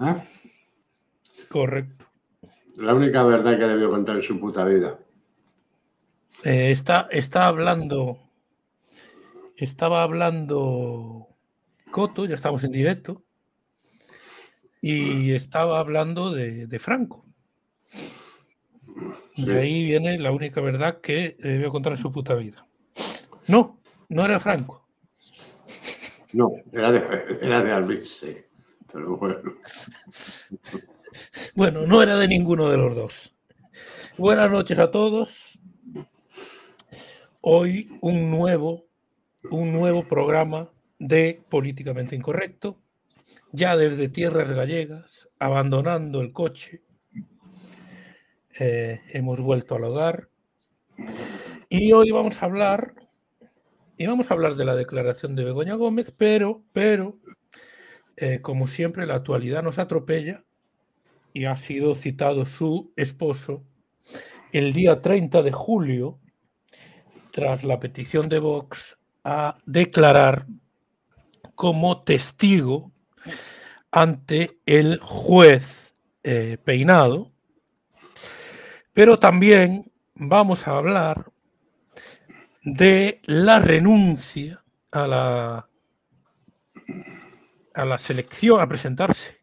¿Eh? Correcto. La única verdad que debió contar en su puta vida. Eh, está, está hablando, estaba hablando Coto, ya estamos en directo, y estaba hablando de, de Franco. Y Sí. ahí viene la única verdad que debió contar en su puta vida. No, no era Franco. No, era de, era de Albice. Pero bueno. Bueno, no era de ninguno de los dos. Buenas noches a todos. Hoy un nuevo, un nuevo programa de Políticamente Incorrecto, ya desde tierras gallegas, abandonando el coche. Eh, hemos vuelto al hogar. Y hoy vamos a hablar, y vamos a hablar de la declaración de Begoña Gómez, pero, pero, eh, como siempre, la actualidad nos atropella y ha sido citado su esposo el día 30 de julio, tras la petición de Vox, a declarar como testigo ante el juez eh, Peinado. Pero también vamos a hablar de la renuncia a la, a la selección, a presentarse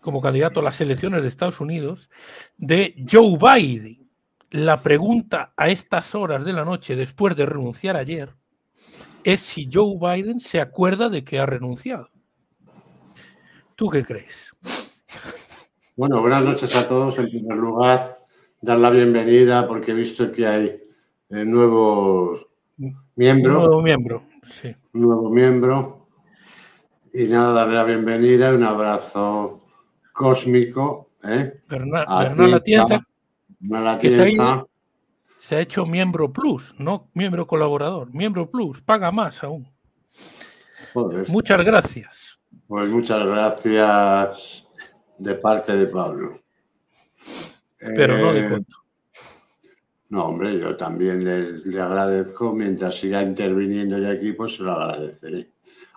como candidato a las elecciones de Estados Unidos de Joe Biden. La pregunta a estas horas de la noche, después de renunciar ayer, es si Joe Biden se acuerda de que ha renunciado. ¿Tú qué crees? Bueno, buenas noches a todos. En primer lugar, dar la bienvenida porque he visto que hay eh, nuevos Un miembros. nuevo miembro. Sí. un nuevo miembro. Y nada, darle la bienvenida y un abrazo cósmico. ¿eh? Bernal, Bernal Que se ha latienza. ido. se ha hecho miembro plus, no miembro colaborador. Miembro plus, paga más aún. Joder, Muchas gracias. Pues muchas gracias de parte de Pablo. Pero no de Eh, Coto. No, hombre, yo también le, le agradezco. Mientras siga interviniendo ya aquí, pues se lo agradeceré.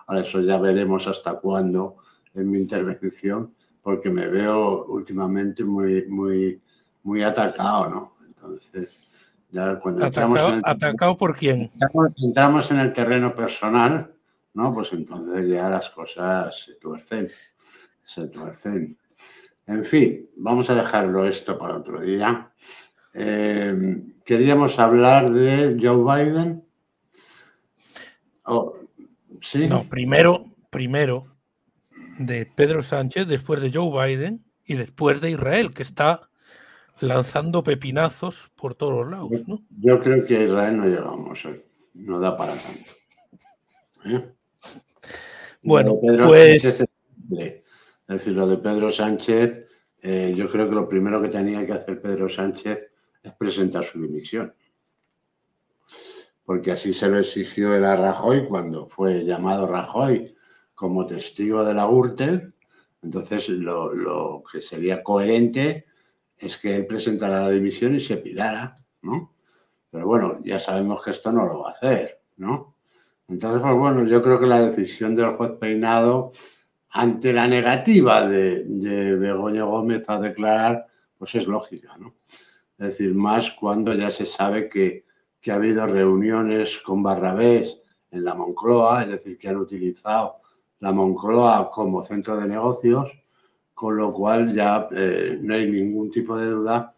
Ahora, eso ya veremos hasta cuándo en mi intervención, porque me veo últimamente muy, muy, muy atacado, ¿no? Entonces, ya cuando entramos Atacado, en, el, atacado por quién? entramos- entramos en el terreno personal, ¿no? Pues entonces ya las cosas se tuercen, se tuercen. En fin, vamos a dejarlo esto para otro día. Eh, queríamos hablar de Joe Biden. Oh, ¿Sí? No, primero, primero de Pedro Sánchez, después de Joe Biden y después de Israel, que está lanzando pepinazos por todos los lados, ¿no? Yo creo que a Israel no llegamos hoy. No da para tanto. ¿Eh? Bueno, Lo pues- Sánchez. Es decir, lo de Pedro Sánchez, eh, yo creo que lo primero que tenía que hacer Pedro Sánchez es presentar su dimisión. Porque así se lo exigió el a Rajoy cuando fue llamado Rajoy como testigo de la Gürtel. Entonces, lo, lo que sería coherente es que él presentara la dimisión y se pirara, ¿no? Pero bueno, ya sabemos que esto no lo va a hacer, ¿no? Entonces, pues bueno, yo creo que la decisión del juez Peinado, ante la negativa de, de Begoña Gómez a declarar, pues es lógica, ¿no? Es decir, más cuando ya se sabe que, que ha habido reuniones con Barrabés en la Moncloa, es decir, que han utilizado la Moncloa como centro de negocios, con lo cual ya eh, no hay ningún tipo de duda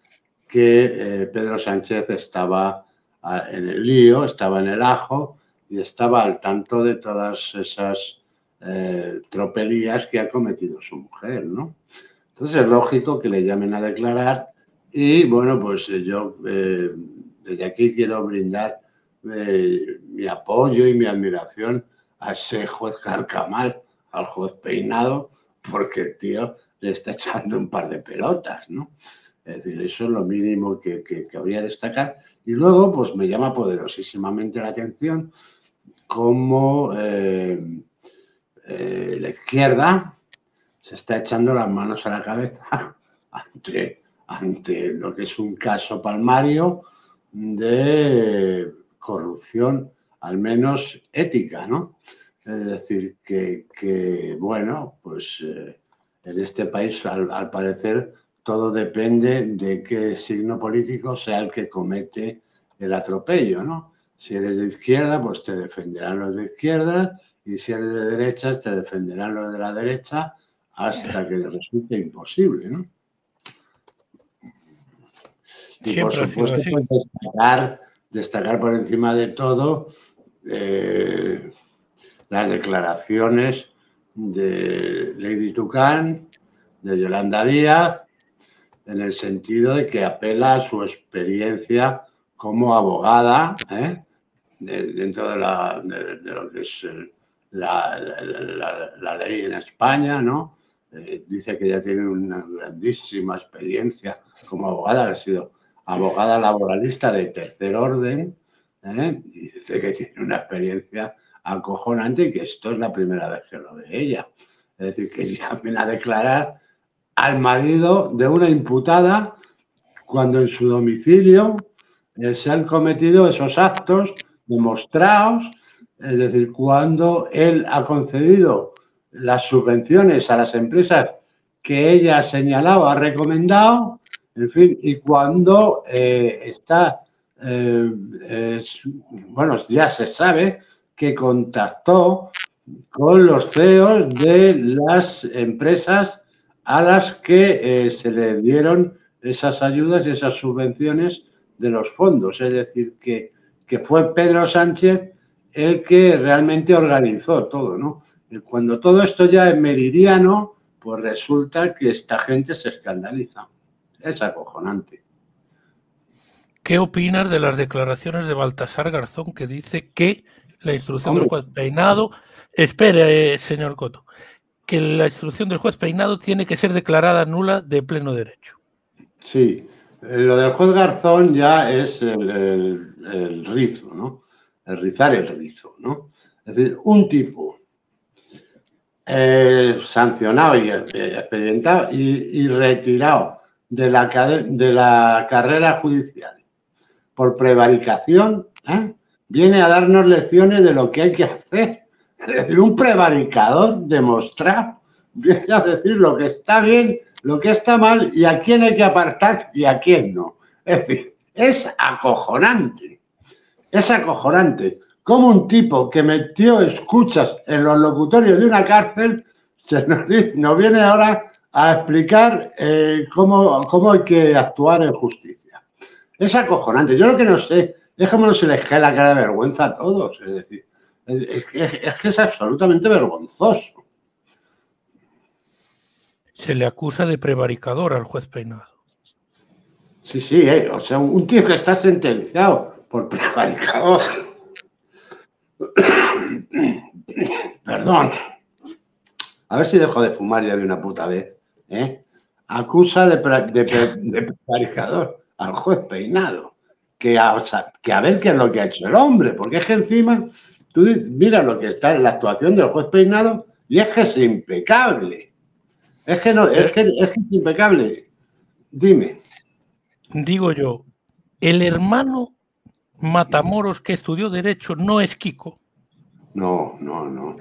que eh, Pedro Sánchez estaba ah, en el lío, estaba en el ajo y estaba al tanto de todas esas eh, tropelías que ha cometido su mujer, ¿no? Entonces es lógico que le llamen a declarar y bueno, pues yo desde aquí quiero brindar eh, mi apoyo y mi admiración a ese juez Carcamal, al juez Peinado, porque el tío le está echando un par de pelotas, ¿no? Es decir, eso es lo mínimo que, que, habría destacar. Y luego, pues me llama poderosísimamente la atención cómo eh, eh, la izquierda se está echando las manos a la cabeza ante, ante lo que es un caso palmario de corrupción, al menos ética, ¿no? Es decir, que, que bueno, pues eh, En este país, al, parecer, todo depende de qué signo político sea el que comete el atropello, ¿no? Si eres de izquierda, pues te defenderán los de izquierda, y si eres de derecha, te defenderán los de la derecha, hasta que resulte imposible, ¿no? Y por supuesto, pues, destacar, destacar por encima de todo eh, las declaraciones de Lady Tucán, de Yolanda Díaz, en el sentido de que apela a su experiencia como abogada ¿eh? dentro de, lo que es la, ley en España, ¿no? Eh, dice que ya tiene una grandísima experiencia como abogada, ha sido abogada laboralista de tercer orden, ¿eh? dice que tiene una experiencia acojonante y que esto es la primera vez que lo ve ella. Es decir, que llamen a declarar al marido de una imputada cuando en su domicilio eh, se han cometido esos actos demostrados, es decir, cuando él ha concedido las subvenciones a las empresas que ella ha señalado, ha recomendado, en fin, y cuando eh, está, eh, bueno, ya se sabe que contactó con los CEOs de las empresas a las que eh, se le dieron esas ayudas y esas subvenciones de los fondos. Es decir, que, que fue Pedro Sánchez el que realmente organizó todo, ¿no? Cuando todo esto ya es meridiano, pues resulta que esta gente se escandaliza. Es acojonante. ¿Qué opinas de las declaraciones de Baltasar Garzón que dice que la instrucción del juez Peinado, espere, señor Coto, que la instrucción del juez Peinado tiene que ser declarada nula de pleno derecho? Sí, lo del juez Garzón ya es el, rizo, ¿no? El rizar el rizo, ¿no? Es decir, un tipo eh, sancionado y expedientado y retirado de la, de la carrera judicial por prevaricación, ¿eh? viene a darnos lecciones de lo que hay que hacer. Es decir, un prevaricador demostrado viene a decir lo que está bien, lo que está mal y a quién hay que apartar y a quién no. Es decir, es acojonante. Es acojonante. Como un tipo que metió escuchas en los locutorios de una cárcel se nos, nos viene ahora a explicar eh, cómo, cómo, hay que actuar en justicia. Es acojonante. Yo lo que no sé es cómo no se les cae la cara de vergüenza a todos. Es decir, es, que, es absolutamente vergonzoso. Se le acusa de prevaricador al juez Peinado. Sí, sí, eh, o sea, un tío que está sentenciado por prevaricador. Perdón. A ver si dejo de fumar ya de una puta vez. ¿Eh? acusa de, de, al juez peinado. Que a, que a ver qué es lo que ha hecho el hombre, porque es que encima, tú mira lo que está en la actuación del juez peinado y es que es impecable. Es que no, es que, es, impecable. Dime. Digo yo, el hermano Matamoros que estudió Derecho no es Kiko. No, no, no.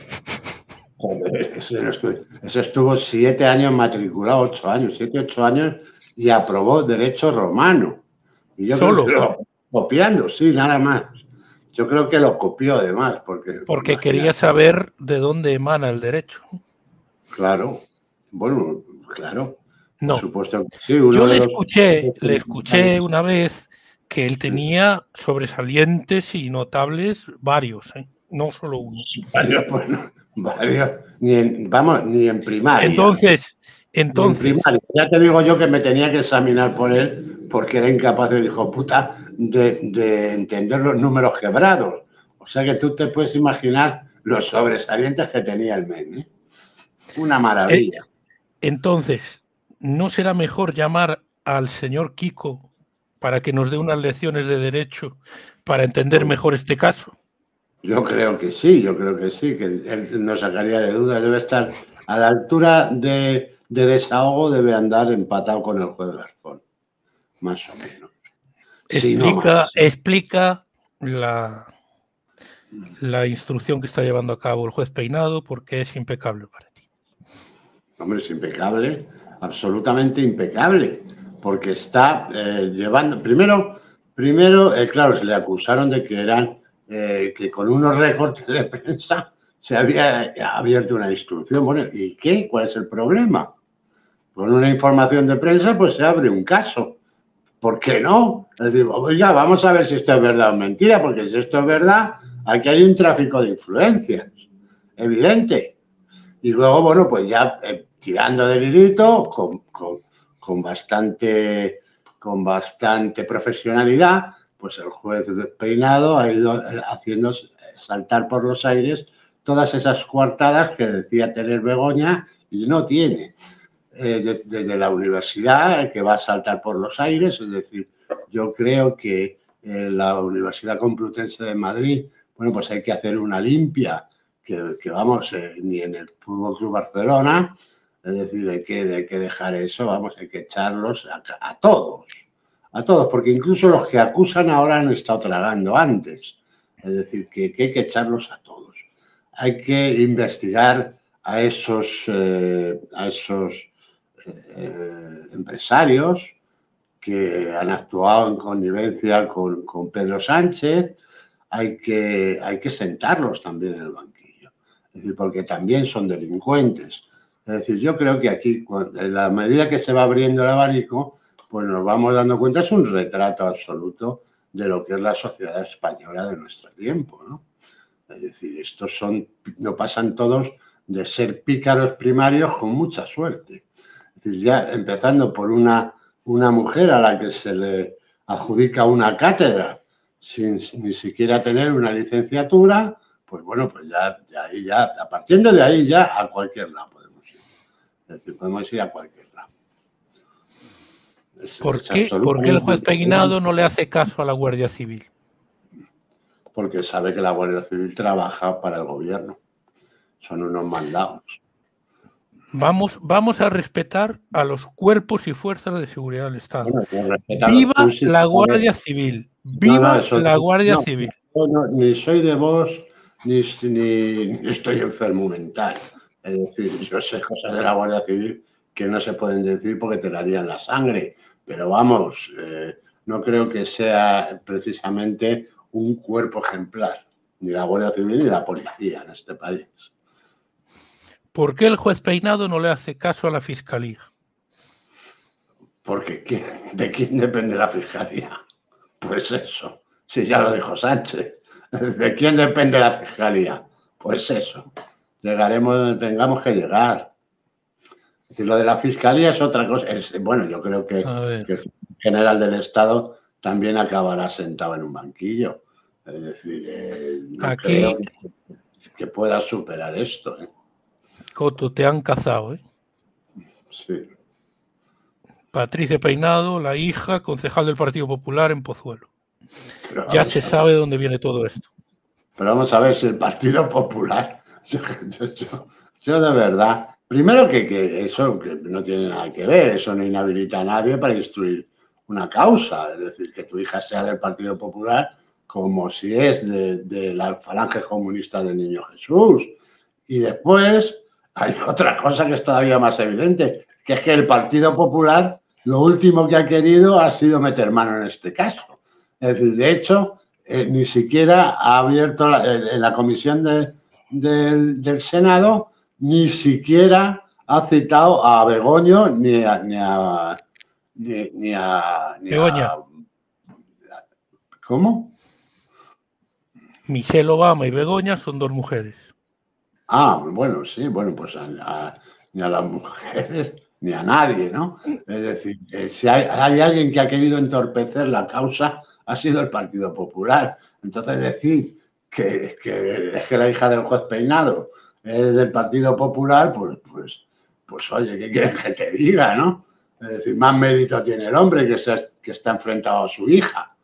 Joder, eso estuvo siete años matriculado, ocho años, siete, ocho años y aprobó Derecho Romano. Y yo Solo. copiando, sí, nada más. Yo creo que lo copió además. Porque, porque quería saber de dónde emana el derecho. Claro, bueno, claro. No. Por supuesto sí, Yo le escuché, le escuché una vez que él tenía sobresalientes y notables varios, ¿eh? No solo uno. Varios, bueno, ni en, vamos, ni en primaria. Entonces, entonces. Ya te digo yo que me tenía que examinar por él porque era incapaz de hijo puta de, entender los números quebrados. O sea que tú te puedes imaginar los sobresalientes que tenía el men. ¿eh? Una maravilla. Eh, entonces, ¿no será mejor llamar al señor Kiko para que nos dé unas lecciones de derecho para entender mejor este caso? Yo creo que sí, yo creo que sí, que él no sacaría de duda. Debe estar a la altura de, desahogo, debe andar empatado con el juez Garzón, más o menos. Explica, explica la, la instrucción que está llevando a cabo el juez Peinado porque es impecable para ti. Hombre, es impecable, absolutamente impecable, porque está eh, llevando, primero, primero, eh, claro, se le acusaron de que eran, eh, que con unos recortes de prensa se había abierto una instrucción. ¿y qué? ¿Cuál es el problema? Con una información de prensa, pues se abre un caso. ¿Por qué no? Es decir, oiga, vamos a ver si esto es verdad o mentira, porque si esto es verdad, aquí hay un tráfico de influencias, evidente. Y luego, bueno, pues ya eh, tirando de hilito, con, con, bastante, con bastante profesionalidad, pues el juez despeinado ha ido eh, haciendo saltar por los aires todas esas coartadas que decía tener Begoña y no tiene. Eh, desde, la universidad, que va a saltar por los aires, es decir, yo creo que la Universidad Complutense de Madrid, bueno, pues hay que hacer una limpia que, vamos, eh, ni en el Fútbol Club Barcelona, es decir, hay que, hay que dejar eso, vamos, hay que echarlos a, todos, a todos, porque incluso los que acusan ahora han estado tragando antes, es decir, que, hay que echarlos a todos. Hay que investigar a esos, eh, a esos eh, empresarios que han actuado en connivencia con, con Pedro Sánchez, hay que, hay que sentarlos también en el banco es decir, porque también son delincuentes. Es decir, yo creo que aquí, en la medida que se va abriendo el abanico, pues nos vamos dando cuenta, es un retrato absoluto de lo que es la sociedad española de nuestro tiempo, ¿no? Es decir, estos son, no pasan todos de ser pícaros primarios con mucha suerte. Es decir, ya empezando por una, una mujer a la que se le adjudica una cátedra sin ni siquiera tener una licenciatura, pues bueno, pues ya, de ahí ya, a partir de ahí ya a cualquier lado podemos ir. Es decir, podemos ir a cualquier lado. ¿Por, qué, el juez Peinado no le hace caso a la Guardia Civil? Porque sabe que la Guardia Civil trabaja para el gobierno. Son unos mandados. Vamos, vamos a respetar a los cuerpos y fuerzas de seguridad del Estado. Viva la Guardia Civil. Viva la Guardia Civil. ni soy de vos, ni, estoy enfermo mental. Es decir, yo sé cosas de la Guardia Civil que no se pueden decir porque te darían la sangre. Pero vamos, eh, no creo que sea precisamente un cuerpo ejemplar, ni la Guardia Civil ni la policía en este país. ¿Por qué el juez Peinado no le hace caso a la Fiscalía? Porque ¿de quién depende la Fiscalía? Pues eso, si ya lo dijo Sánchez. ¿De quién depende la fiscalía? Pues eso, llegaremos donde tengamos que llegar. Lo de la fiscalía es otra cosa. bueno, yo creo que, el general del Estado también acabará sentado en un banquillo. Es decir, eh, Aquí, que, pueda superar esto. ¿eh? Coto, te han cazado, ¿eh? Sí. Patricia Peinado, la hija, concejal del Partido Popular en Pozuelo ya se sabe de dónde viene todo esto. Pero vamos a ver si el Partido Popular, yo, de verdad, primero que, eso no tiene nada que ver, eso no inhabilita a nadie para instruir una causa, es decir, que tu hija sea del Partido Popular como si es de, de la falange comunista del Niño Jesús. Y después hay otra cosa que es todavía más evidente, que es que el Partido Popular lo último que ha querido ha sido meter mano en este caso. Es decir, de hecho, eh, ni siquiera ha abierto en la comisión del, Senado, ni siquiera ha citado a Begoño ni a. Ni a, ni, a, Begoña. ¿Cómo? Michelle Obama y Begoña son dos mujeres. Ah, bueno, sí, bueno, pues ni a las mujeres ni a nadie, ¿no? Es decir, eh, si hay, alguien que ha querido entorpecer la causa, ha sido el Partido Popular. Entonces decir que, es que la hija del juez peinado es del Partido Popular, pues, pues, pues oye, ¿qué quieres que te diga, no? Es decir, más mérito tiene el hombre que, que está enfrentado a su hija.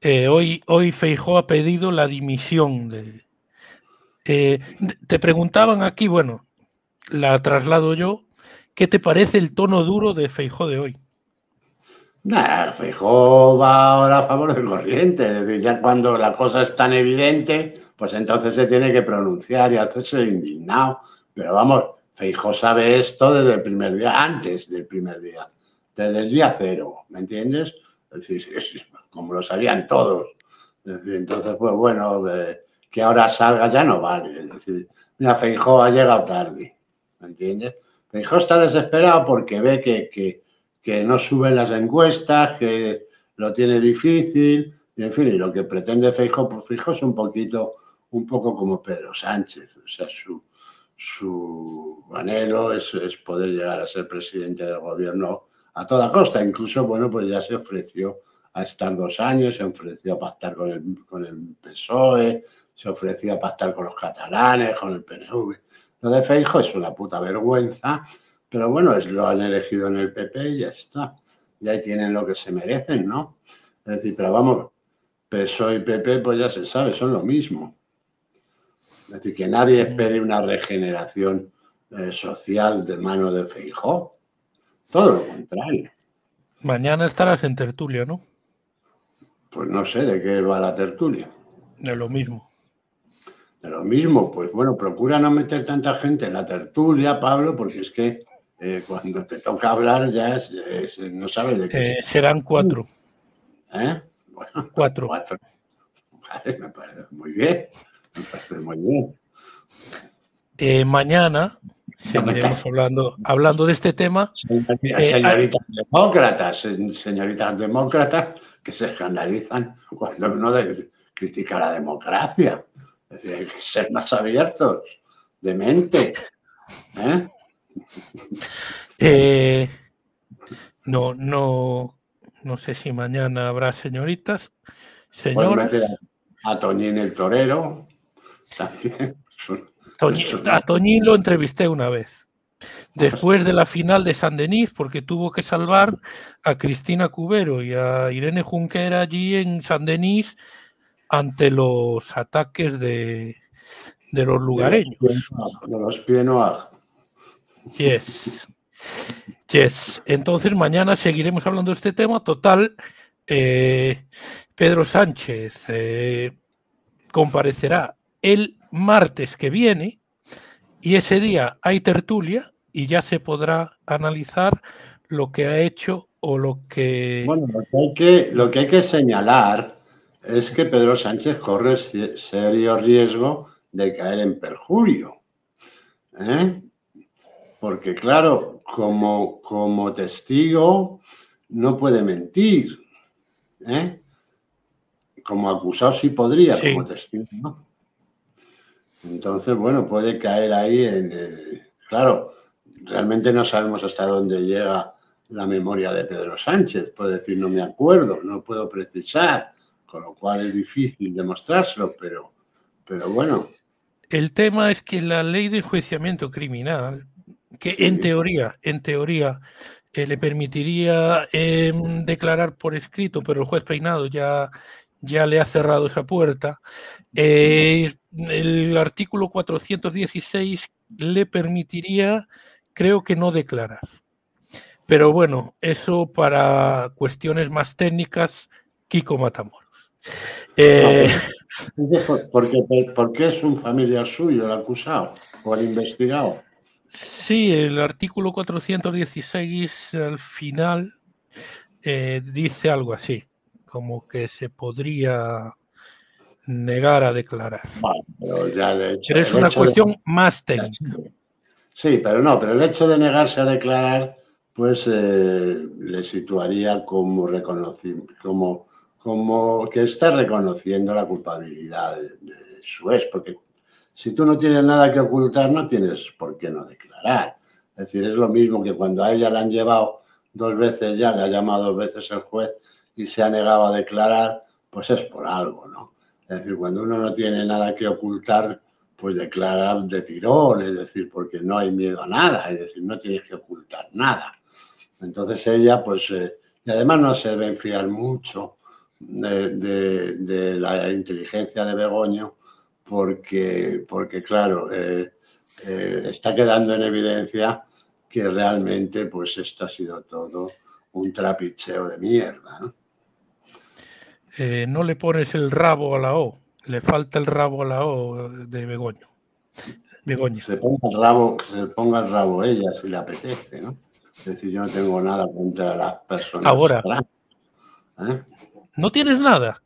Eh, hoy, hoy Feijó ha pedido la dimisión de... Eh, te preguntaban aquí, bueno, la traslado yo, ¿qué te parece el tono duro de Feijó de hoy? Nah, Feijóo va ahora a favor del corriente, es decir, ya cuando la cosa es tan evidente, pues entonces se tiene que pronunciar y hacerse indignado. Pero vamos, Feijó sabe esto desde el primer día, antes del primer día, desde el día cero, ¿me entiendes? Es decir, como lo sabían todos. Entonces, pues bueno, eh, que ahora salga ya no vale. Es decir, mira, Feijó ha llegado tarde, ¿me entiendes? Feijó está desesperado porque ve que, que, que no suben las encuestas, que lo tiene difícil, y en fin, y lo que pretende Feijó, pues Feijó es un poquito, un poco como Pedro Sánchez, o sea, su, su anhelo es, poder llegar a ser presidente del gobierno a toda costa. Incluso, bueno, pues ya se ofreció a estar dos años, se ofreció a pactar con el, con el PSOE, se ofreció a pactar con los catalanes, con el PNV. Lo de Feijo es una puta vergüenza, pero bueno, es, lo han elegido en el PP y ya está. Y ahí tienen lo que se merecen, ¿no? Es decir, pero vamos, PSOE y PP, pues ya se sabe, son lo mismo. Es decir, que nadie espere una regeneración eh, social de mano de Feijó. Todo lo contrario. Mañana estarás en tertulia, ¿no? Pues no sé de qué va la tertulia. De lo mismo. De lo mismo, pues bueno, procura no meter tanta gente en la tertulia, Pablo, porque es que eh, cuando te toca hablar ya no sabes de qué. Eh, serán cuatro. ¿Eh? Bueno, cuatro. cuatro. Vale, me parece muy bien. Muy bien. Eh, mañana seguiremos hablando, hablando de este tema. Eh, señoritas demócratas, señoritas demócratas que se escandalizan cuando uno critica la democracia. Es decir, hay que ser más abiertos de mente. ¿eh? no, no, no sé si mañana habrá señoritas. Señoras. A Toñín el torero. a Toñín lo entrevisté una vez. Después de la final de San Denis, porque tuvo que salvar a Cristina Cubero y a Irene Junquera allí en San Denis ante los ataques de, los lugareños. De los Pienoag. Yes. Yes. Entonces mañana seguiremos hablando de este tema. Total, eh, Pedro Sánchez eh, comparecerá el martes que viene y ese día hay tertulia y ya se podrá analizar lo que ha hecho o lo que... Bueno, lo que hay que, lo que, hay que señalar es que Pedro Sánchez corre serio riesgo de caer en perjurio. ¿eh? Porque claro, como, como testigo no puede mentir. ¿eh? Como acusado sí podría, como testigo no. Entonces, bueno, puede caer ahí en... Eh, claro, realmente no sabemos hasta dónde llega la memoria de Pedro Sánchez. Puede decir, no me acuerdo, no puedo precisar, con lo cual es difícil demostrárselo, pero, pero bueno. El tema es que la ley de enjuiciamiento criminal, que en teoría, en teoría, eh, le permitiría em, declarar por escrito, pero el juez Peinado ya, ya le ha cerrado esa puerta. Eh, el artículo 416 le permitiría, creo que no declarar. Pero bueno, eso para cuestiones más técnicas, Kiko Matamoros. Eh, porque, porque es un familiar suyo el acusado o el investigado. Sí, el artículo 416 al final eh, dice algo así, como que se podría negar a declarar. pero, es una cuestión más técnica. Sí, pero no, pero el hecho de negarse a declarar, pues eh, le situaría como, como, como que está reconociendo la culpabilidad de, su ex, porque si tú no tienes nada que ocultar, no tienes por qué no declarar. Es decir, es lo mismo que cuando a ella la han llevado dos veces ya, le ha llamado dos veces el juez y se ha negado a declarar, pues es por algo, ¿no? Es decir, cuando uno no tiene nada que ocultar, pues declara de tirón, es decir, porque no hay miedo a nada, es decir, no tienes que ocultar nada. Entonces ella, pues, eh, y además no se debe enfriar mucho de, la inteligencia de Begoño, porque, porque claro, eh, eh, está quedando en evidencia que realmente, pues, esto ha sido todo un trapicheo de mierda, ¿no? Eh, no le pones el rabo a la O, le falta el rabo a la O de Begoño. Begoña. Se ponga el rabo, se ponga el rabo ella si le apetece, ¿no? Es decir, yo no tengo nada contra las personas. Ahora. ¿eh? ¿No tienes nada?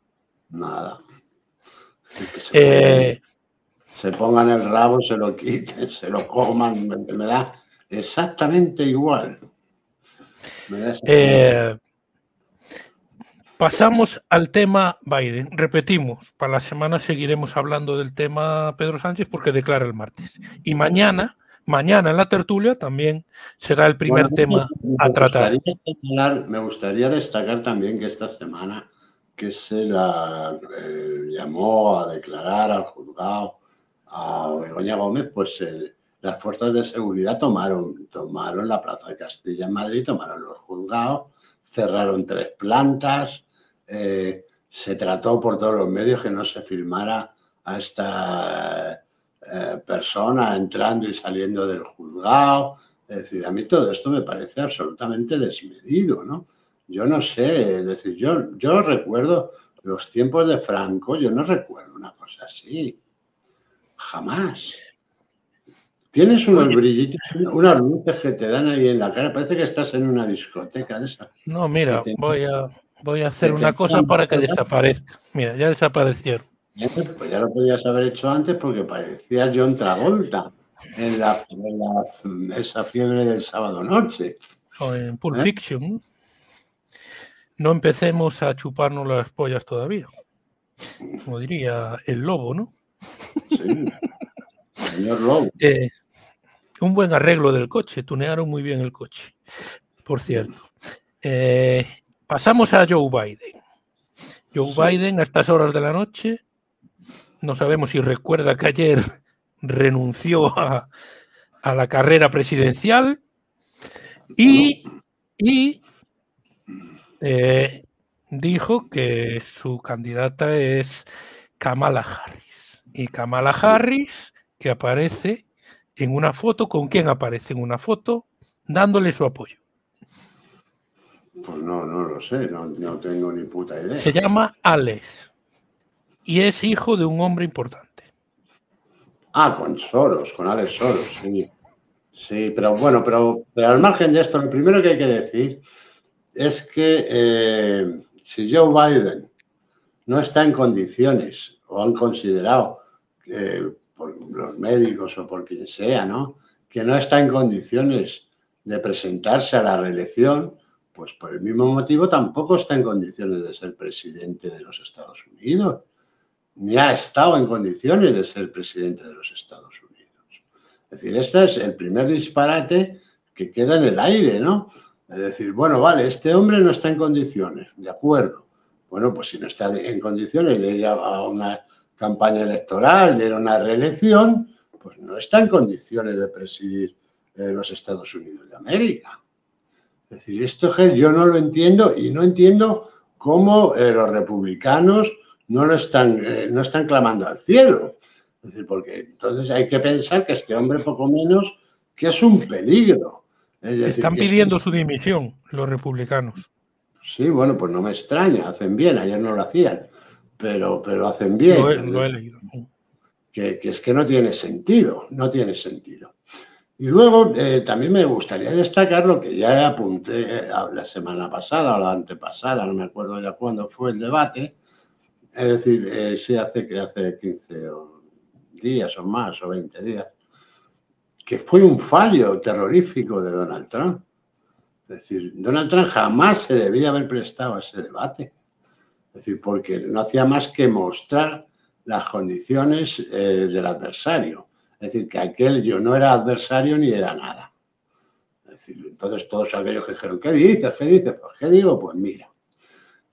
Nada. Eh, se, pongan, el rabo, se lo quiten, se lo coman, me, da exactamente igual. Eh, pasamos al tema Biden. Repetimos, para la semana seguiremos hablando del tema Pedro Sánchez porque declara el martes. Y mañana, mañana en la tertulia también será el primer tema a tratar. me gustaría destacar también que esta semana que se la eh, llamó a declarar al juzgado a Begoña Gómez, pues eh, las fuerzas de seguridad tomaron, tomaron la Plaza de Castilla en Madrid, tomaron los juzgados, cerraron tres plantas, eh, se trató por todos los medios que no se filmara a esta persona entrando y saliendo del juzgado. Es decir, a mí todo esto me parece absolutamente desmedido, ¿no? Yo no sé, es decir, yo, yo recuerdo los tiempos de Franco, yo no recuerdo una cosa así. Jamás. Tienes unos brillitos, unas luces que te dan ahí en la cara. Parece que estás en una discoteca de esa. No, mira, voy a, voy a hacer una cosa para que desaparezca. Mira, ya desaparecieron. Pues ya lo podías haber hecho antes porque parecía John Travolta en, la, en esa fiebre del sábado noche. O en Pulp ¿Eh? Fiction no empecemos a chuparnos las pollas todavía. Como diría el lobo, ¿no? Sí. Señor lobo. Eh, un buen arreglo del coche, tunearon muy bien el coche, por cierto. Eh, pasamos a Joe Biden. Joe Biden a estas horas de la noche, no sabemos si recuerda que ayer renunció a, la carrera presidencial y, y eh, dijo que su candidata es Kamala Harris. Y Kamala Harris, que aparece en una foto, ¿con quién aparece en una foto? Dándole su apoyo. Pues no, no lo sé, no, tengo ni puta idea. Se llama Alex y es hijo de un hombre importante. Ah, con Soros, con Alex Soros, sí. Sí, pero bueno, pero, pero al margen de esto, lo primero que hay que decir es que eh, si Joe Biden no está en condiciones o han considerado por los médicos o por quien sea, ¿no? que no está en condiciones de presentarse a la reelección, pues por el mismo motivo tampoco está en condiciones de ser presidente de los Estados Unidos, ni ha estado en condiciones de ser presidente de los Estados Unidos. Es decir, este es el primer disparate que queda en el aire, ¿no? Es decir, bueno, vale, este hombre no está en condiciones, de acuerdo. Bueno, pues si no está en condiciones de ir a una campaña electoral, de ir a una reelección, pues no está en condiciones de presidir eh, los Estados Unidos de América. Es decir, esto que yo no lo entiendo y no entiendo cómo eh, los republicanos no lo están, eh, no están clamando al cielo. Es decir, porque entonces hay que pensar que este hombre poco menos que es un peligro. Están pidiendo su dimisión los republicanos. Sí, bueno, pues no me extraña, hacen bien, ayer no lo hacían, pero, pero hacen bien. Lo he, leído. Que, es que no tiene sentido, no tiene sentido. Y luego eh, también me gustaría destacar lo que ya apunté eh, la semana pasada o la antepasada, no me acuerdo ya cuándo fue el debate, es decir, eh, hace que hace 15 días o más o 20 días, que fue un fallo terrorífico de Donald Trump. Es decir, Donald Trump jamás se debía haber prestado a ese debate. Es decir, porque no hacía más que mostrar las condiciones eh, del adversario. Es decir, que aquel yo no era adversario ni era nada. Es decir, entonces todos aquellos que dijeron, ¿qué dices? ¿Qué dices? Pues, ¿qué digo? Pues mira.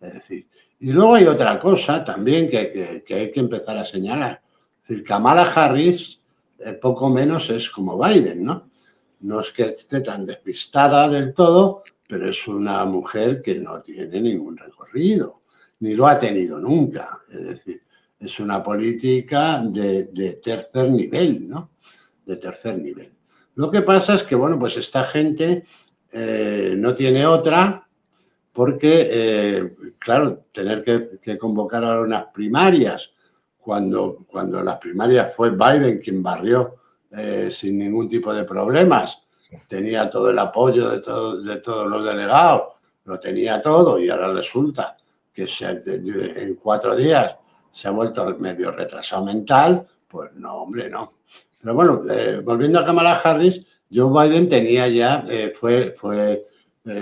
Es decir, y luego hay otra cosa también que, que hay que empezar a señalar. Es decir, Kamala Harris eh, poco menos es como Biden, ¿no? No es que esté tan despistada del todo, pero es una mujer que no tiene ningún recorrido, ni lo ha tenido nunca. Es decir, es una política de, tercer nivel, ¿no? De tercer nivel. Lo que pasa es que, bueno, pues esta gente eh, no tiene otra porque, eh, claro, tener que, convocar a unas primarias cuando, cuando las primarias fue Biden quien barrió eh, sin ningún tipo de problemas. Tenía todo el apoyo de, de todos los delegados, lo tenía todo y ahora resulta que en cuatro días se ha vuelto medio retrasado mental, pues no, hombre, no. Pero bueno, eh, volviendo a Kamala Harris, Joe Biden tenía ya, eh, fue, fue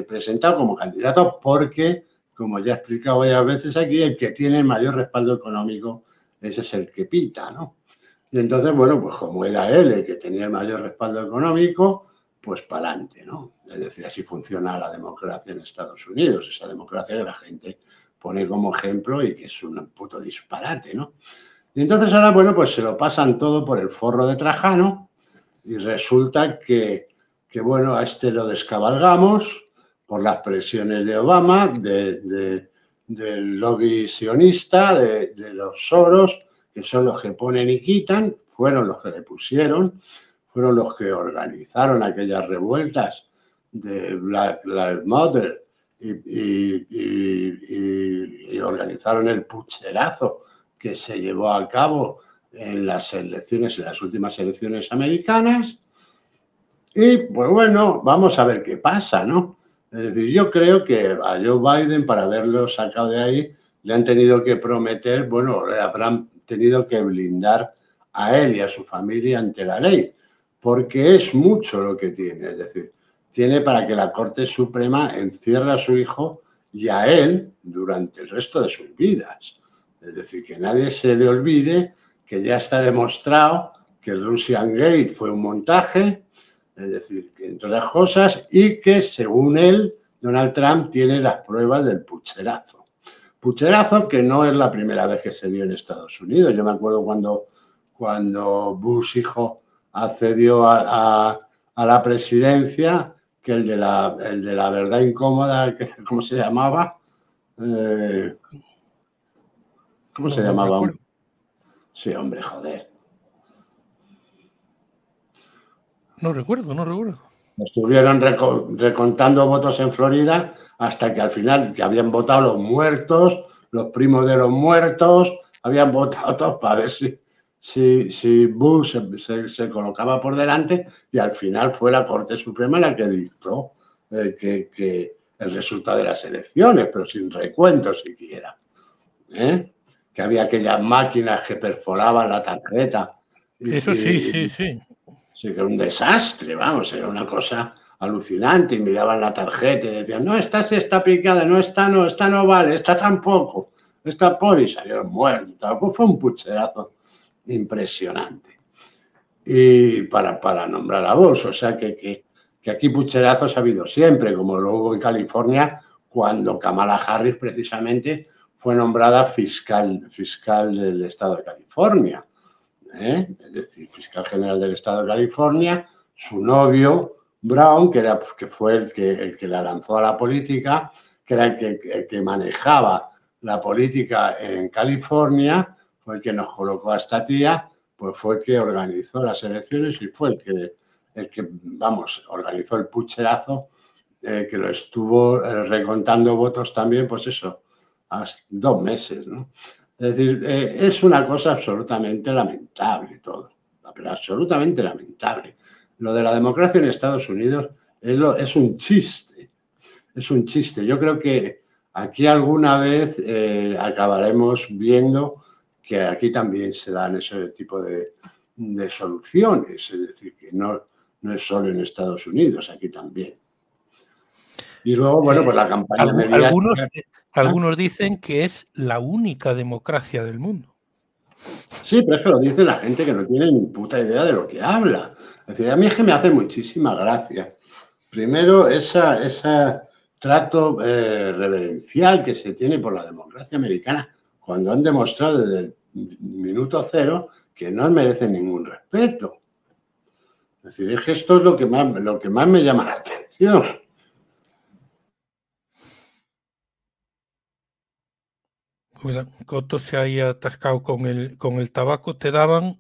presentado como candidato porque, como ya he explicado varias veces aquí, el que tiene el mayor respaldo económico, ese es el que pita, ¿no? Y entonces, bueno, pues como era él el que tenía el mayor respaldo económico, pues para adelante, ¿no? Es decir, así funciona la democracia en Estados Unidos, esa democracia que la gente pone como ejemplo y que es un puto disparate, ¿no? Y entonces ahora, bueno, pues se lo pasan todo por el forro de Trajano y resulta que, que bueno, a este lo descabalgamos por las presiones de Obama, de, del lobby sionista, de, de los Soros, que son los que ponen y quitan, fueron los que le pusieron, fueron los que organizaron aquellas revueltas de Black Lives Matter y, organizaron el pucherazo que se llevó a cabo en las elecciones, en las últimas elecciones americanas. Y pues bueno, vamos a ver qué pasa, ¿no? Es decir, yo creo que a Joe Biden, para haberlo sacado de ahí, le han tenido que prometer, bueno, habrán tenido que blindar a él y a su familia ante la ley, porque es mucho lo que tiene, es decir, tiene para que la Corte Suprema encierre a su hijo y a él durante el resto de sus vidas. Es decir, que nadie se le olvide que ya está demostrado que el Russian Gate fue un montaje, es decir, que entre otras cosas, y que según él, Donald Trump tiene las pruebas del pucherazo. Pucherazo que no es la primera vez que se dio en Estados Unidos. Yo me acuerdo cuando, cuando Bush hijo accedió a, la presidencia, que el de la, el de la verdad incómoda, ¿cómo se llamaba? Eh, ¿Cómo se llamaba? Sí, hombre, joder. No recuerdo, no recuerdo. Estuvieron recontando votos en Florida hasta que al final que habían votado los muertos, los primos de los muertos, habían votado todos para ver si, si, si Bush se, colocaba por delante y al final fue la Corte Suprema la que dictó eh, que, el resultado de las elecciones, pero sin recuento siquiera. ¿eh? Que había aquellas máquinas que perforaban la tarjeta. Eso sí, sí, sí. Sí, que era un desastre, vamos, era una cosa alucinante y miraban la tarjeta y decían, no, esta sí está picada, no, esta no, esta no vale, esta tampoco, esta por y salieron muertos. Fue un pucherazo impresionante. Y para, para nombrar a vos, o sea que, que, que aquí pucherazos ha habido siempre, como lo hubo en California, cuando Kamala Harris precisamente fue nombrada fiscal, fiscal del estado de California. ¿eh? Es decir, fiscal general del estado de California, su novio Brown, que, era, que fue el que, el que la lanzó a la política, que era el que, que, manejaba la política en California, fue el que nos colocó a esta tía, pues fue el que organizó las elecciones y fue el que, el que vamos, organizó el pucherazo, eh, que lo estuvo eh, recontando votos también, pues eso, hasta dos meses, ¿no? Es decir, eh, es una cosa absolutamente lamentable todo, pero absolutamente lamentable. Lo de la democracia en Estados Unidos es, un chiste, es un chiste. Yo creo que aquí alguna vez eh, acabaremos viendo que aquí también se dan ese tipo de, soluciones, es decir, que no, no es solo en Estados Unidos, aquí también. Y luego, bueno, pues la campaña mediática... Algunos, algunos dicen que es la única democracia del mundo. Sí, pero es que lo dice la gente que no tiene ni puta idea de lo que habla. Es decir, a mí es que me hace muchísima gracia. Primero, esa, ese trato eh, reverencial que se tiene por la democracia americana, cuando han demostrado desde el minuto cero que no merecen ningún respeto. Es decir, es que esto es lo que más, lo que más me llama la atención. Coto se haya atascado con el, con el tabaco, te daban,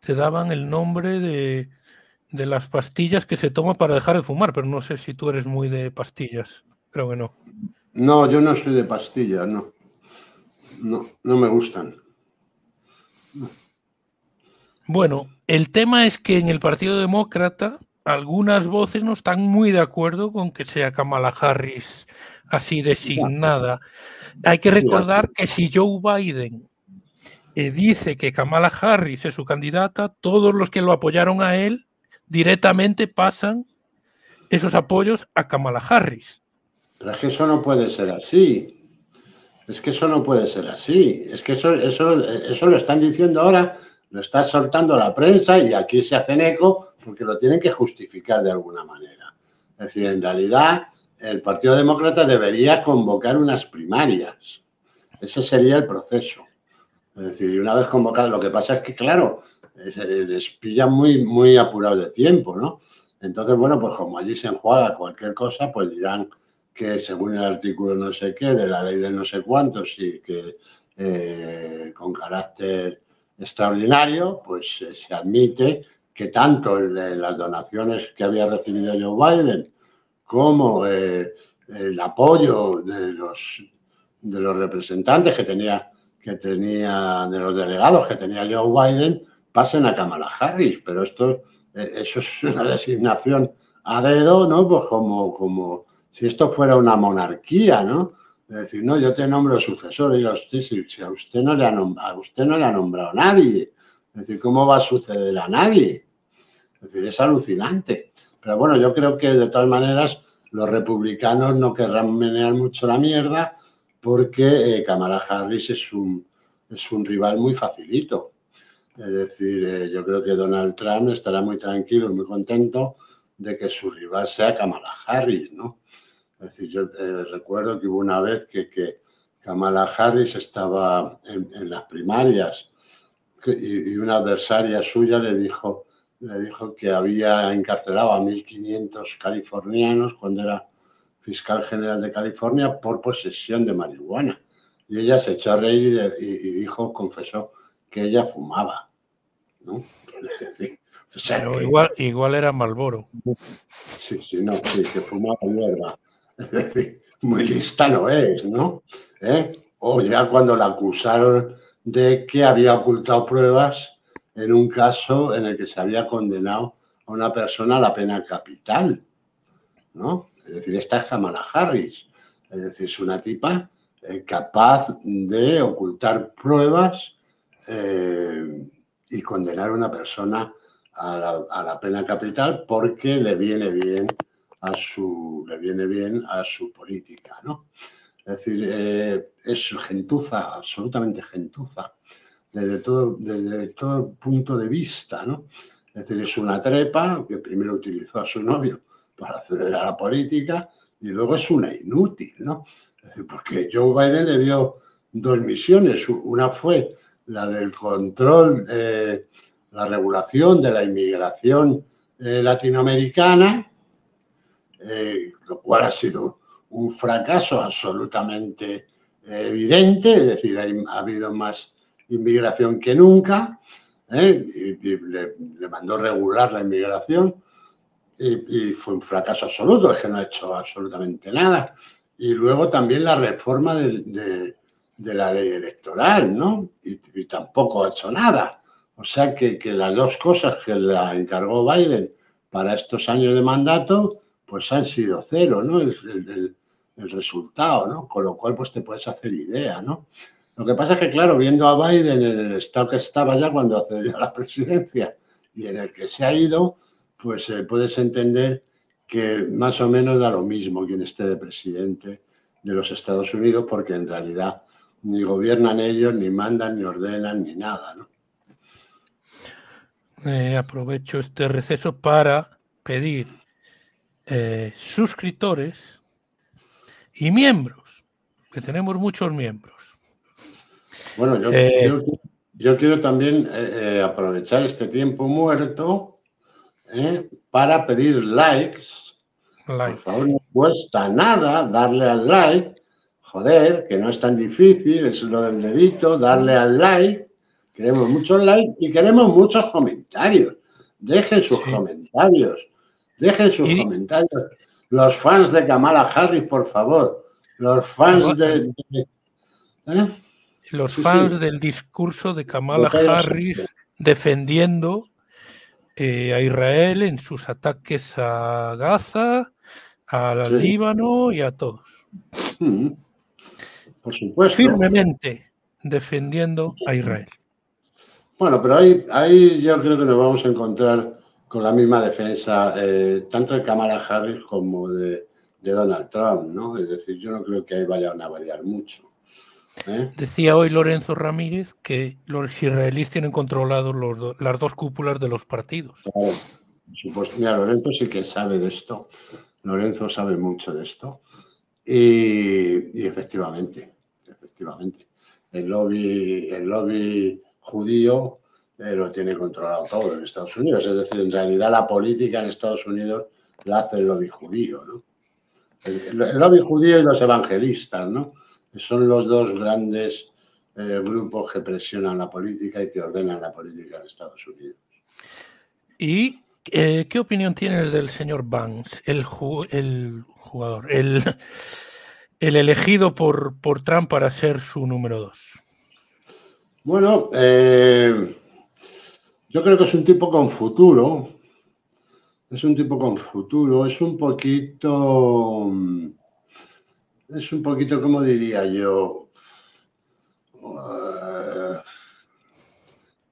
te daban el nombre de, de las pastillas que se toma para dejar de fumar, pero no sé si tú eres muy de pastillas. Creo que no. No, yo no soy de pastillas, no. No, no me gustan. Bueno, el tema es que en el Partido Demócrata algunas voces no están muy de acuerdo con que sea Kamala Harris así designada. Hay que recordar que si Joe Biden eh, dice que Kamala Harris es su candidata, todos los que lo apoyaron a él directamente pasan esos apoyos a Kamala Harris. Pero es que eso no puede ser así. Es que eso no puede ser así. Es que eso, eso, eso lo están diciendo ahora, lo está soltando la prensa y aquí se hacen eco porque lo tienen que justificar de alguna manera. Es decir, en realidad el Partido Demócrata debería convocar unas primarias. Ese sería el proceso. Es decir, una vez convocado, lo que pasa es que, claro, les pilla muy, muy apurado de tiempo, ¿no? Entonces, bueno, pues como allí se enjuaga cualquier cosa, pues dirán que según el artículo no sé qué, de la ley de no sé cuántos, y que eh, con carácter extraordinario, pues eh, se admite que tanto las donaciones que había recibido Joe Biden como eh, el apoyo de los, de los representantes que tenía, que tenía, de los delegados que tenía Joe Biden, pasen a Kamala Harris. Pero esto, eso es una designación a dedo, ¿no? Pues como, como si esto fuera una monarquía, ¿no? Es decir, no, yo te nombro sucesor. Digo, si, si a, usted no le ha nombrado, a usted no le ha nombrado nadie. Es decir, ¿cómo va a suceder a nadie? Es decir, es alucinante. Pero bueno, yo creo que de todas maneras los republicanos no querrán menear mucho la mierda porque eh, Kamala Harris es un, es un rival muy facilito. Es decir, eh, yo creo que Donald Trump estará muy tranquilo muy contento de que su rival sea Kamala Harris, ¿no? Es decir, yo eh, recuerdo que hubo una vez que, que Kamala Harris estaba en, las primarias y, una adversaria suya le dijo, le dijo que había encarcelado a 1.500 californianos cuando era fiscal general de California por posesión de marihuana. Y ella se echó a reír y, y dijo, confesó que ella fumaba. ¿no? igual, igual era Malboro. Sí, sí, no, sí, que fumaba mierda. Es decir, muy lista no es, ¿no? ¿Eh? O ya cuando la acusaron de que había ocultado pruebas en un caso en el que se había condenado a una persona a la pena capital, ¿no? Es decir, esta es Kamala Harris. Es decir, es una tipa eh, capaz de ocultar pruebas eh, y condenar a una persona a la, pena capital porque le viene bien a su, le viene bien a su política, ¿no? Es decir, eh, es gentuza, absolutamente gentuza, desde todo, desde todo punto de vista, ¿no? Es decir, es una trepa que primero utilizó a su novio para acceder a la política y luego es una inútil, ¿no? Porque Joe Biden le dio dos misiones. Una fue la del control eh, la regulación de la inmigración eh, latinoamericana, eh, lo cual ha sido un fracaso absolutamente eh, evidente, es decir, ha habido más inmigración que nunca, y, le, mandó regular la inmigración y, fue un fracaso absoluto, es que no ha hecho absolutamente nada. Y luego también la reforma de, la ley electoral, ¿no? y tampoco ha hecho nada. O sea que, las dos cosas que le encargó Biden para estos años de mandato, pues han sido cero, ¿no? El, el, resultado, ¿no? Con lo cual, pues te puedes hacer idea, ¿no? Lo que pasa es que, claro, viendo a Biden en el estado que estaba ya cuando accedió a la presidencia y en el que se ha ido, pues eh, puedes entender que más o menos da lo mismo quien esté de presidente de los Estados Unidos, porque en realidad ni gobiernan ellos, ni mandan, ni ordenan, ni nada, ¿no? Eh, aprovecho este receso para pedir eh, suscriptores y miembros, que tenemos muchos miembros. Bueno, yo, eh, quiero también aprovechar este tiempo muerto para pedir likes. Por favor, no cuesta nada darle al like. Joder, que no es tan difícil, es lo del dedito, darle al like Queremos muchos likes y queremos muchos comentarios. Dejen sus comentarios. Dejen sus comentarios. Los fans de Kamala Harris, por favor. Los fans de. ¿eh? Los fans del discurso de Kamala Harris defendiendo eh, a Israel en sus ataques a Gaza, al Líbano y a todos. Mm. Por supuesto. Firmemente defendiendo a Israel. Bueno, pero ahí, ahí yo creo que nos vamos a encontrar con la misma defensa, eh, tanto de Kamala Harris como de, Donald Trump, ¿no? Es decir, yo no creo que ahí vayan a variar mucho. ¿eh? Decía hoy Lorenzo Ramírez que los israelíes tienen controlados las dos cúpulas de los partidos. Claro, Mira, Lorenzo sí que sabe de esto. Lorenzo sabe mucho de esto. Y, y efectivamente, efectivamente. El lobby, el lobby judío eh, lo tiene controlado todo en Estados Unidos. Es decir, en realidad la política en Estados Unidos la hace el lobby judío, ¿no? El, lobby judío y los evangelistas, ¿no? Son los dos grandes eh, grupos que presionan la política y que ordenan la política en Estados Unidos. ¿Y eh, qué opinión tiene el del señor Banks, el, el jugador, el, el elegido por, por Trump para ser su número dos? Bueno, eh, yo creo que es un tipo con futuro. Es un tipo con futuro. Es un poquito. Es un poquito, como diría yo? Uh,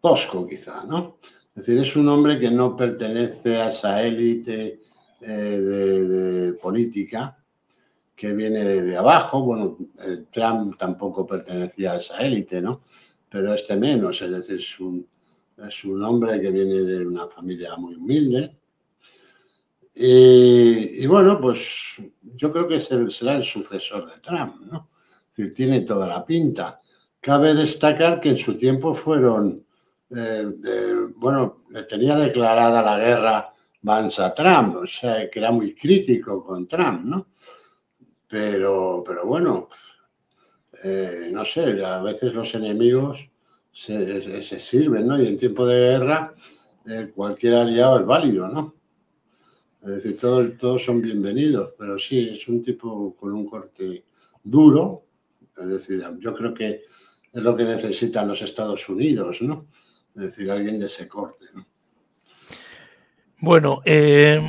tosco, quizá, ¿no? Es decir, es un hombre que no pertenece a esa élite eh, de, política que viene de, abajo. Bueno, eh, Trump tampoco pertenecía a esa élite, ¿no? Pero este menos, es decir, es un, es un hombre que viene de una familia muy humilde. Y, bueno, pues yo creo que será el sucesor de Trump, ¿no? Tiene toda la pinta. Cabe destacar que en su tiempo fueron, eh, bueno, le tenía declarada la guerra Vance a Trump, o sea, que era muy crítico con Trump, ¿no? Pero, pero bueno, eh, no sé, a veces los enemigos se, sirven, ¿no? Y en tiempo de guerra eh, cualquier aliado es válido, ¿no? Es decir, todos, todos son bienvenidos, pero sí, es un tipo con un corte duro, es decir, yo creo que es lo que necesitan los Estados Unidos, ¿no? Es decir, alguien de ese corte, ¿no? Bueno, eh...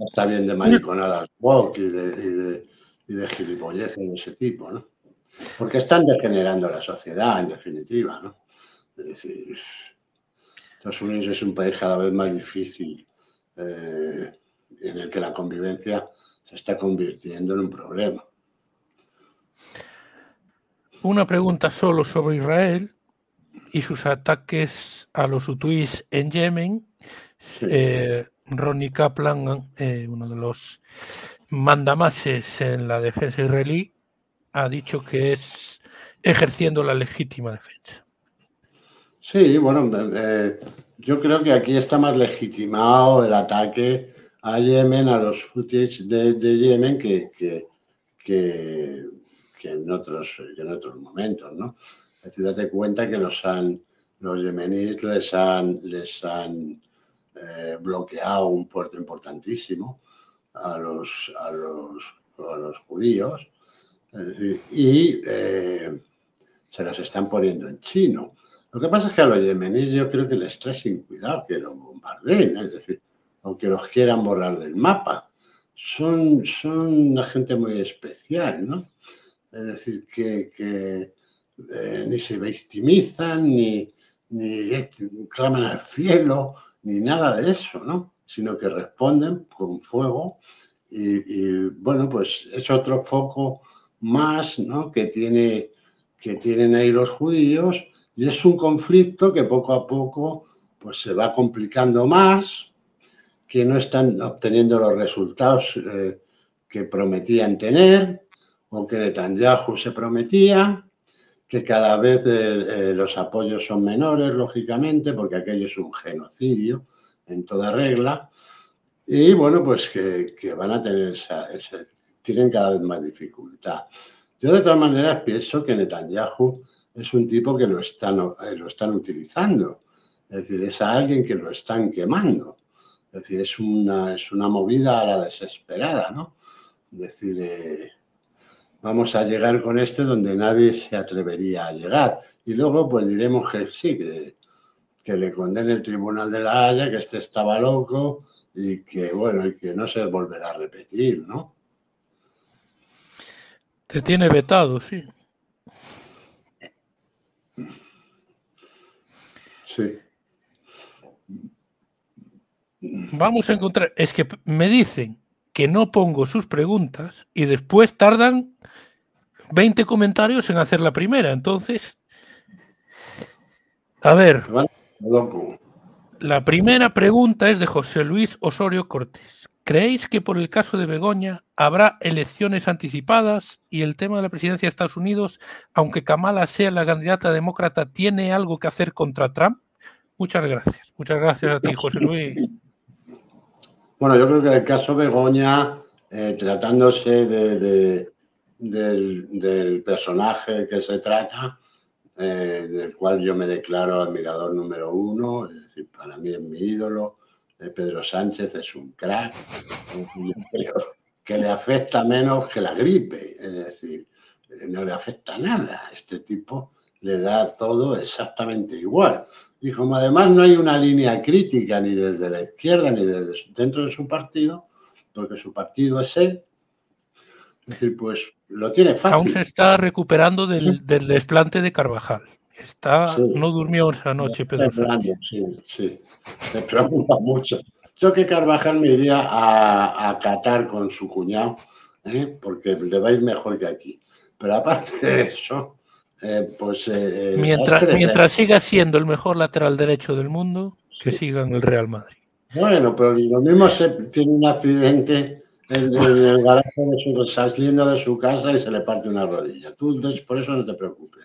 está bien de mariconadas walk y de, y de, y de gilipolleces de ese tipo, ¿no? Porque están degenerando la sociedad, en definitiva, ¿no? Es decir, Estados Unidos es un país cada vez más difícil eh, en el que la convivencia se está convirtiendo en un problema. Una pregunta solo sobre Israel y sus ataques a los hutuís en Yemen. Eh, Ronnie Kaplan, eh, uno de los mandamases en la defensa israelí, ha dicho que es ejerciendo la legítima defensa. Sí, bueno, eh, yo creo que aquí está más legitimado el ataque a Yemen, a los Houthis de, Yemen, que, que, en otros, en otros momentos, ¿no? Es date cuenta que los, han, los yemeníes les han, les han eh, bloqueado un puerto importantísimo a los, a los, a los judíos y eh, se los están poniendo en chino. Lo que pasa es que a los yemeníes yo creo que les trae sin cuidado que los bombardeen, es decir, aunque los quieran borrar del mapa. Son, son una gente muy especial, ¿no? Es decir, que, eh, ni se victimizan, ni, ni claman al cielo, ni nada de eso, ¿no? Sino que responden con fuego y, y bueno, pues es otro foco más, ¿no? Que, tiene, que tienen ahí los judíos y es un conflicto que poco a poco pues, se va complicando más, que no están obteniendo los resultados eh, que prometían tener o que Netanyahu se prometía, que cada vez eh, eh, los apoyos son menores, lógicamente, porque aquello es un genocidio en toda regla. Y bueno, pues que, van a tener esa, tienen cada vez más dificultad. Yo de todas maneras pienso que Netanyahu es un tipo que lo están, eh, lo están utilizando. Es decir, es a alguien que lo están quemando. Es decir, es una, es una movida a la desesperada, ¿no? Es decir, eh, vamos a llegar con este donde nadie se atrevería a llegar. Y luego, pues diremos que sí, que, que le condene el Tribunal de la Haya, que este estaba loco y que, bueno, y que no se volverá a repetir, ¿no? Te tiene vetado, sí. Sí. Vamos a encontrar, es que me dicen que no pongo sus preguntas y después tardan 20 comentarios en hacer la primera. Entonces, a ver. La primera pregunta es de José Luis Osorio Cortés. ¿Creéis que por el caso de Begoña habrá elecciones anticipadas y el tema de la presidencia de Estados Unidos, aunque Kamala sea la candidata demócrata, tiene algo que hacer contra Trump? Muchas gracias. Muchas gracias a ti, José Luis. Bueno, yo creo que el caso Begoña, eh, tratándose de, del, personaje que se trata, eh, del cual yo me declaro admirador número uno, es decir, para mí es mi ídolo, Pedro Sánchez es un crack, que le afecta menos que la gripe, es decir, no le afecta nada. Este tipo le da todo exactamente igual. Y como además no hay una línea crítica ni desde la izquierda ni desde dentro de su partido, porque su partido es él, es decir, pues lo tiene fácil. Aún se está recuperando del, desplante de Carvajal. Está, No durmió esa noche, Pedro. Sí, sí, me preocupa mucho. Yo que Carvajal me iría a, a Qatar con su cuñado, ¿eh? porque le va a ir mejor que aquí. Pero aparte de eso, eh, pues, eh, mientras, mientras siga siendo el mejor lateral derecho del mundo, que siga en el Real Madrid. Bueno, pero lo mismo se tiene un accidente en, el garaje de su, saliendo de su casa y se le parte una rodilla. Tú, entonces, por eso no te preocupes.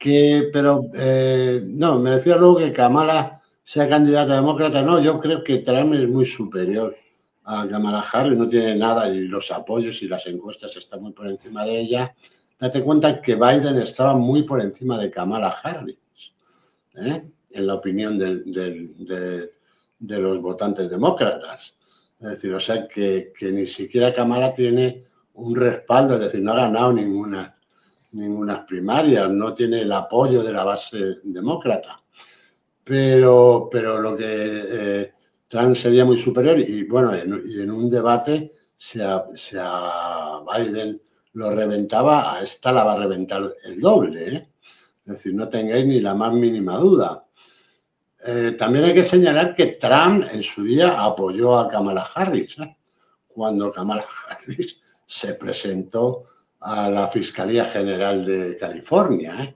Que, pero, no, me decía luego que Kamala sea candidata demócrata. No, yo creo que Trump es muy superior a Kamala Harris, no tiene nada y los apoyos y las encuestas están muy por encima de ella date cuenta que Biden estaba muy por encima de Kamala Harris, ¿eh? en la opinión de, los votantes demócratas. Es decir, o sea que, ni siquiera Kamala tiene un respaldo, es decir, no ha ganado ninguna, ninguna primarias, no tiene el apoyo de la base demócrata. Pero, pero lo que eh, Trump sería muy superior y bueno, y en un debate se a Biden lo reventaba, a esta la va a reventar el doble. ¿eh? Es decir, no tengáis ni la más mínima duda. Eh, también hay que señalar que Trump en su día apoyó a Kamala Harris, cuando Kamala Harris se presentó a la Fiscalía General de California.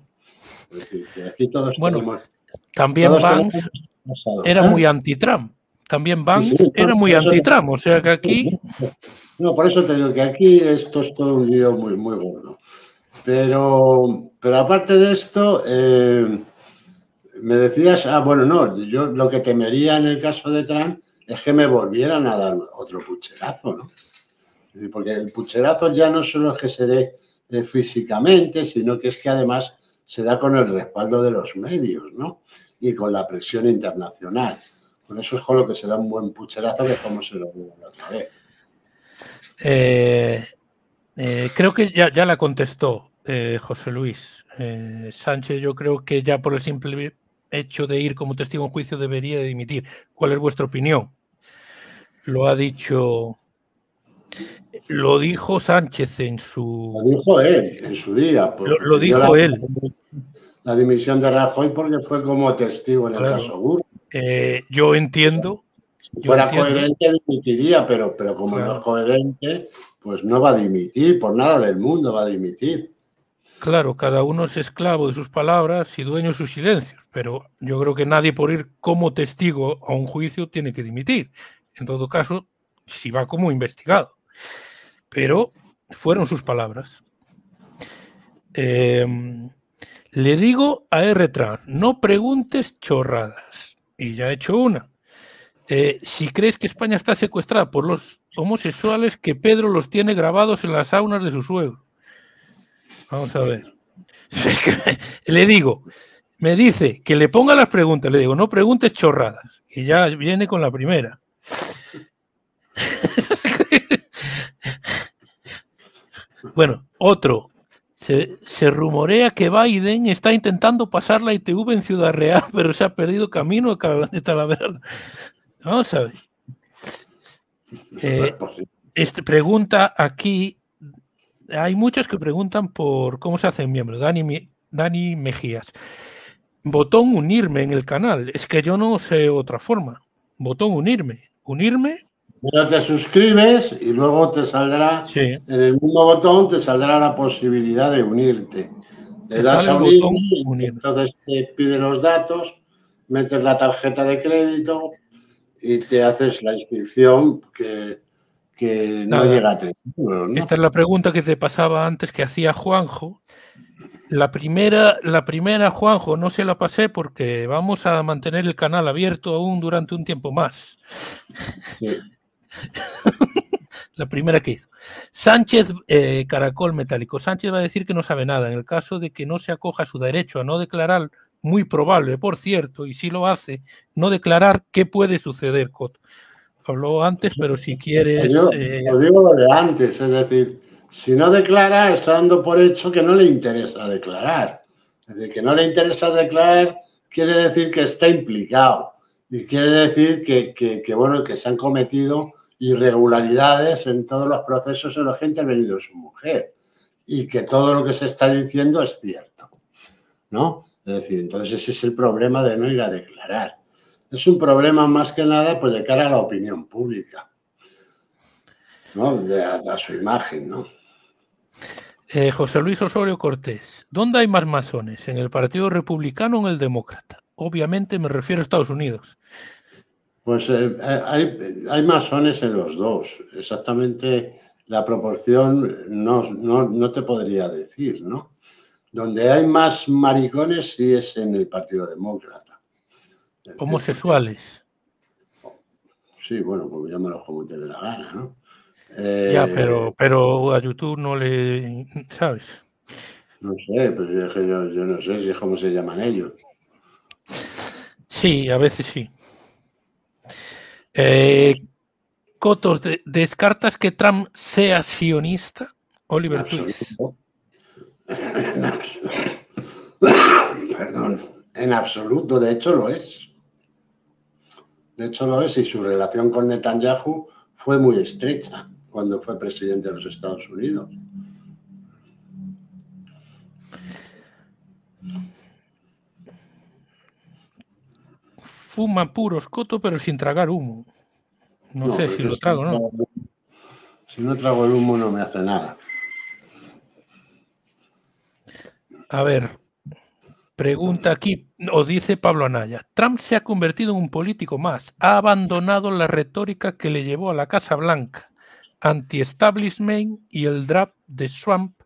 Es decir, que aquí todos bueno, también Vance era muy anti-Trump. También Vance era muy anti-Trump, o sea que aquí no, por eso te digo que aquí esto es todo un lío muy, muy gordo. Pero, pero aparte de esto, eh, me decías, ah, bueno, no, yo lo que temería en el caso de Trump es que me volvieran a dar otro pucherazo, ¿no? Porque el pucherazo ya no solo es que se dé eh, físicamente, sino que es que además se da con el respaldo de los medios, ¿no? Y con la presión internacional. Con eso es con lo que se da un buen pucherazo, que es como se lo dio la otra vez. Eh, eh, creo que ya, ya la contestó José Luis Sánchez. Yo creo que ya por el simple hecho de ir como testigo en juicio debería de dimitir. ¿Cuál es vuestra opinión? Lo ha dicho. Lo dijo Sánchez en su. Lo dijo él en su día. Lo, dijo él. La dimisión de Rajoy porque fue como testigo en el caso yo entiendo si fuera coherente, dimitiría, pero, pero como no es coherente, pues no va a dimitir, por nada del mundo va a dimitir. Claro, cada uno es esclavo de sus palabras y dueño de sus silencios, pero yo creo que nadie por ir como testigo a un juicio tiene que dimitir. En todo caso, si va como investigado. Pero fueron sus palabras. Em, le digo a R-Trans, no preguntes chorradas. Y ya he hecho una. Eh, si crees que España está secuestrada por los homosexuales, que Pedro los tiene grabados en las saunas de su suegro. Vamos a ver. le digo, me dice que le ponga las preguntas, le digo, no preguntes chorradas. Y ya viene con la primera. Bueno, otro. Se, rumorea que Biden está intentando pasar la ITV en Ciudad Real, pero se ha perdido camino de Talavera. Vamos a ver. Eh, este, pregunta aquí, hay muchos que preguntan por cómo se hacen miembros. Dani, Dani Mejías. Botón unirme en el canal. Es que yo no sé otra forma. Botón unirme. Unirme pero te suscribes y luego te saldrá, en el mismo botón te saldrá la posibilidad de unirte. Le das a unir, entonces te pide los datos, metes la tarjeta de crédito y te haces la inscripción que, no llega a tener. Esta es la pregunta que te pasaba antes que hacía Juanjo. La primera, la primera, Juanjo, no se la pasé porque vamos a mantener el canal abierto aún durante un tiempo más. Sí. la primera que hizo. Sánchez, eh, caracol metálico. Sánchez va a decir que no sabe nada. En el caso de que no se acoja su derecho a no declarar, muy probable, por cierto, y si lo hace, no declarar, ¿qué puede suceder, Cot? Habló antes, pero si quieres. Yo, eh, digo lo de antes, es decir, si no declara, está dando por hecho que no le interesa declarar. Es decir, que no le interesa declarar quiere decir que está implicado y quiere decir que, que bueno, que se han cometido irregularidades en todos los procesos en los que ha intervenido su mujer y que todo lo que se está diciendo es cierto, ¿no? Es decir, entonces ese es el problema de no ir a declarar. Es un problema más que nada pues de cara a la opinión pública, ¿no? De, a, su imagen, ¿no? Eh, José Luis Osorio Cortés, ¿dónde hay más masones? ¿En el Partido Republicano o en el Demócrata? Obviamente me refiero a Estados Unidos. Pues eh, eh, hay, hay, masones en los dos. Exactamente la proporción no, no, te podría decir, ¿no? Donde hay más maricones sí es en el Partido Demócrata. Homosexuales. Sí, bueno, pues llámalos como te dé la gana, ¿no? ya, pero, eh, pero a YouTube no le. ¿Sabes? No sé, pues yo, yo no sé si es cómo se llaman ellos. Sí, a veces sí. Eh, Cotos, ¿descartas que Trump sea sionista? Oliver Twist. Perdón, en absoluto, de hecho lo es. De hecho lo es y su relación con Netanyahu fue muy estrecha cuando fue presidente de los Estados Unidos. Fuma puros coto, pero sin tragar humo. No, sé si lo trago, ¿no? Si no trago el humo no me hace nada. A ver, pregunta aquí, o dice Pablo Anaya, Trump se ha convertido en un político más, ha abandonado la retórica que le llevó a la Casa Blanca, anti-establishment y el draft de Trump,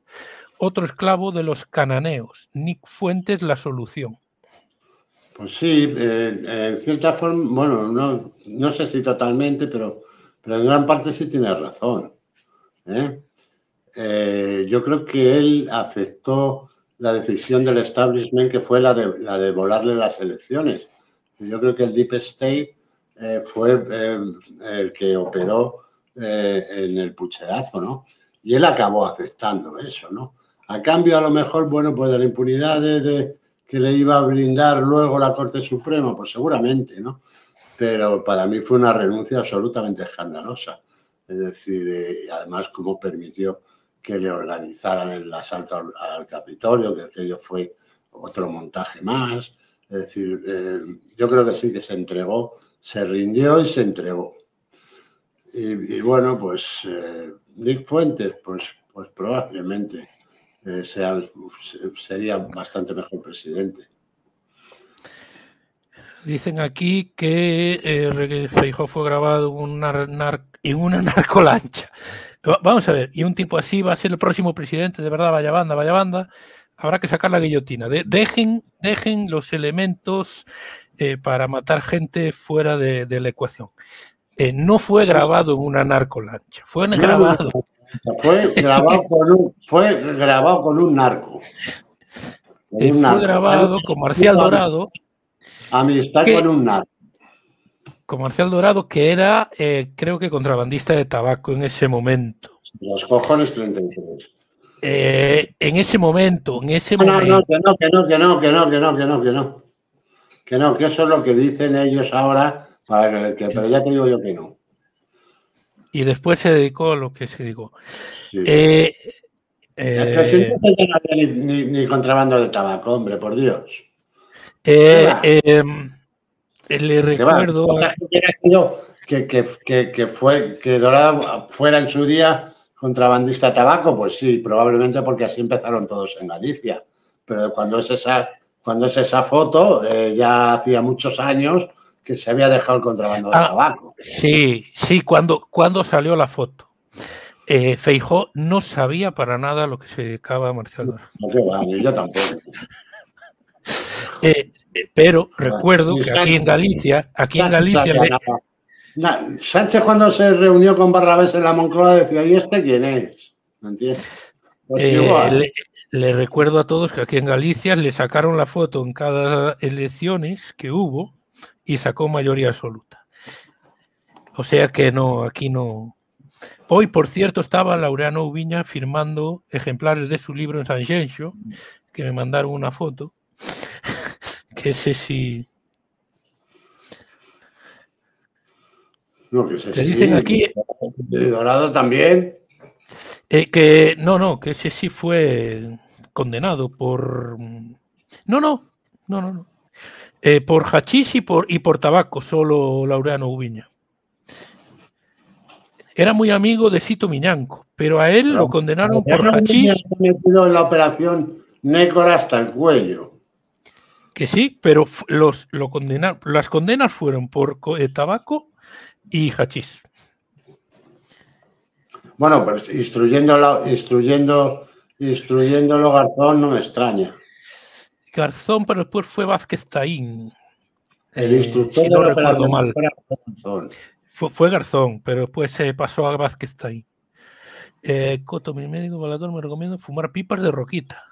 otro esclavo de los cananeos. Nick Fuentes, la solución. Pues sí, eh, en cierta forma, bueno, no, no, sé si totalmente, pero, pero en gran parte sí tiene razón. ¿eh? Eh, yo creo que él aceptó la decisión del establishment que fue la de, la de volarle las elecciones. Yo creo que el Deep State fue el que operó en el pucherazo, ¿no? Y él acabó aceptando eso, ¿no? A cambio, a lo mejor, bueno, pues de la impunidad de que le iba a brindar luego la Corte Suprema, pues seguramente, ¿no? Pero para mí fue una renuncia absolutamente escandalosa. Es decir, eh, además cómo permitió que le organizaran el asalto al, Capitolio, que aquello fue otro montaje más. Es decir, eh, yo creo que sí que se entregó, se rindió y se entregó. Y, bueno, pues eh, Nick Fuentes, pues, pues probablemente eh, sería bastante mejor presidente. Dicen aquí que eh, fue grabado en una, en una narcolancha. Vamos a ver, y un tipo así va a ser el próximo presidente, de verdad, vaya banda, vaya banda. Habrá que sacar la guillotina. dejen, dejen los elementos eh, para matar gente fuera de, la ecuación. Eh, no fue grabado en una narcolancha, fue grabado fue grabado con un, fue grabado con un narco. fue grabado con Marcial Dorado. Amistad con un narco. Con Marcial Dorado, que era, eh, creo que contrabandista de tabaco en ese momento. Los cojones 33. eh, en ese momento, en ese No, no, momento. que no, que no, que no, que no, que no, que no, que no. Que no, que eso es lo que dicen ellos ahora, para que, que- pero ya te digo yo que no. Y después se dedicó a lo que se dedicó. Sí. Eh, eh, no había ni, ni- ni contrabando de tabaco, hombre, por Dios. eh, va? em, le va, recuerdo. que sido que, que, que, que fue, que Dorado fuera en su día contrabandista de tabaco, pues sí, probablemente porque así empezaron todos en Galicia. Pero cuando es esa, cuando es esa foto, eh, ya hacía muchos años que se había dejado el contrabando de Ah, tabaco. Sí, sí, cuando, cuando salió la foto. Eh, Feijó no sabía para nada lo que se dedicaba a. No, yo tampoco. Eh, eh, pero recuerdo y que aquí en Galicia, aquí en Galicia, Sánchez, le- nada. Na- Sánchez cuando se reunió con Barrabés en la Moncloa decía, ¿y este quién es? ¿Me entiendes? Pues eh, le, le recuerdo a todos que aquí en Galicia le sacaron la foto en cada elecciones que hubo y sacó mayoría absoluta. O sea que no, aquí no. Hoy, por cierto, estaba Laureano Ubiña firmando ejemplares de su libro en San Xenxo, que me mandaron una foto. que sé si. No, que se te dicen aquí- De Dorado también. Eh, que no, no, que ese sí fue condenado por. No, no, no, no, no. Eh, por hachís y por, y por tabaco, solo Laureano Ubiña. Era muy amigo de Cito Miñanco, pero a él lo condenaron por hachís, metido en la operación Nécora hasta el cuello. que sí, pero los, lo condenaron, las condenas fueron por eh, tabaco y hachís. Bueno, pues instruyendo, instruyendo, instruyéndolo Garzón no me extraña. Garzón, pero después fue Vázquez Taín. El eh, instructor si de no recuerdo mal. Fue Garzón. Fue, fue Garzón, pero después se pasó a Vázquez Taín. Eh, Coto, mi médico balador me recomienda fumar pipas de roquita.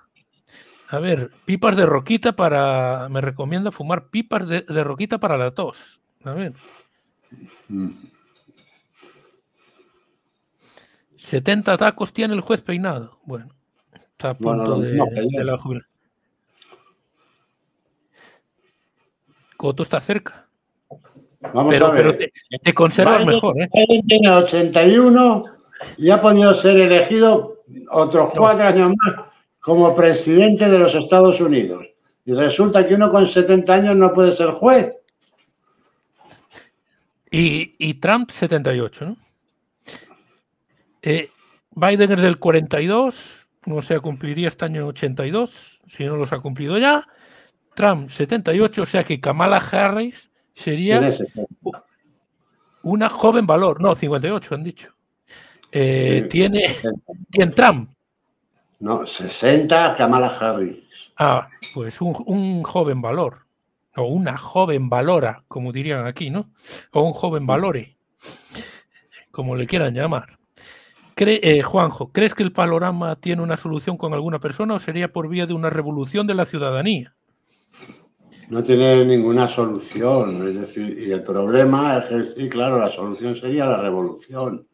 A ver, pipas de roquita para. Me recomienda fumar pipas de, de roquita para la tos. A ver, Mm. 70 tacos tiene el juez peinado. Bueno, está a Bueno, punto de, de la jubilación. Coto está cerca, Vamos pero, a ver. pero te, te conservas Biden- mejor, ¿eh? Biden tiene 81 y ha podido ser elegido otros No. cuatro años más como presidente de los Estados Unidos. Y resulta que uno con 70 años no puede ser juez. Y, y Trump 78, ¿no? Eh, Biden es del 42, no se cumpliría este año 82, si no los ha cumplido ya. Trump 78, o sea que Kamala Harris sería Tiene 70. una joven valor, no, 58 han dicho. Eh, Sí. tiene, tiene Trump, No, 60 Kamala Harris. ah, pues un, un joven valor, o una joven valora, como dirían aquí, ¿no? O un joven valore, como le quieran llamar. Cree- eh, Juanjo, ¿crees que el panorama tiene una solución con alguna persona o sería por vía de una revolución de la ciudadanía? No tiene ninguna solución. Es decir, y el problema es que, sí, claro, la solución sería la revolución.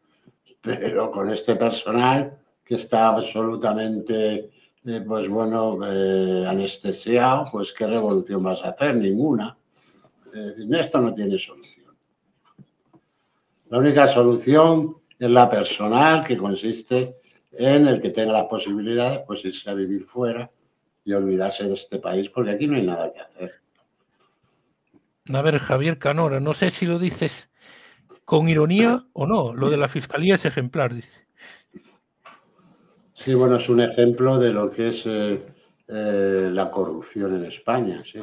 Pero con este personal que está absolutamente, eh, pues bueno, eh, anestesiado, pues ¿qué revolución vas a hacer? Ninguna. Es decir, esto no tiene solución. La única solución es la personal, que consiste en el que tenga las posibilidades, pues irse a vivir fuera y olvidarse de este país, porque aquí no hay nada que hacer. A ver, Javier Canora, no sé si lo dices con ironía o no. Lo de la fiscalía es ejemplar, dice. Sí, bueno, es un ejemplo de lo que es eh, eh, la corrupción en España, sí.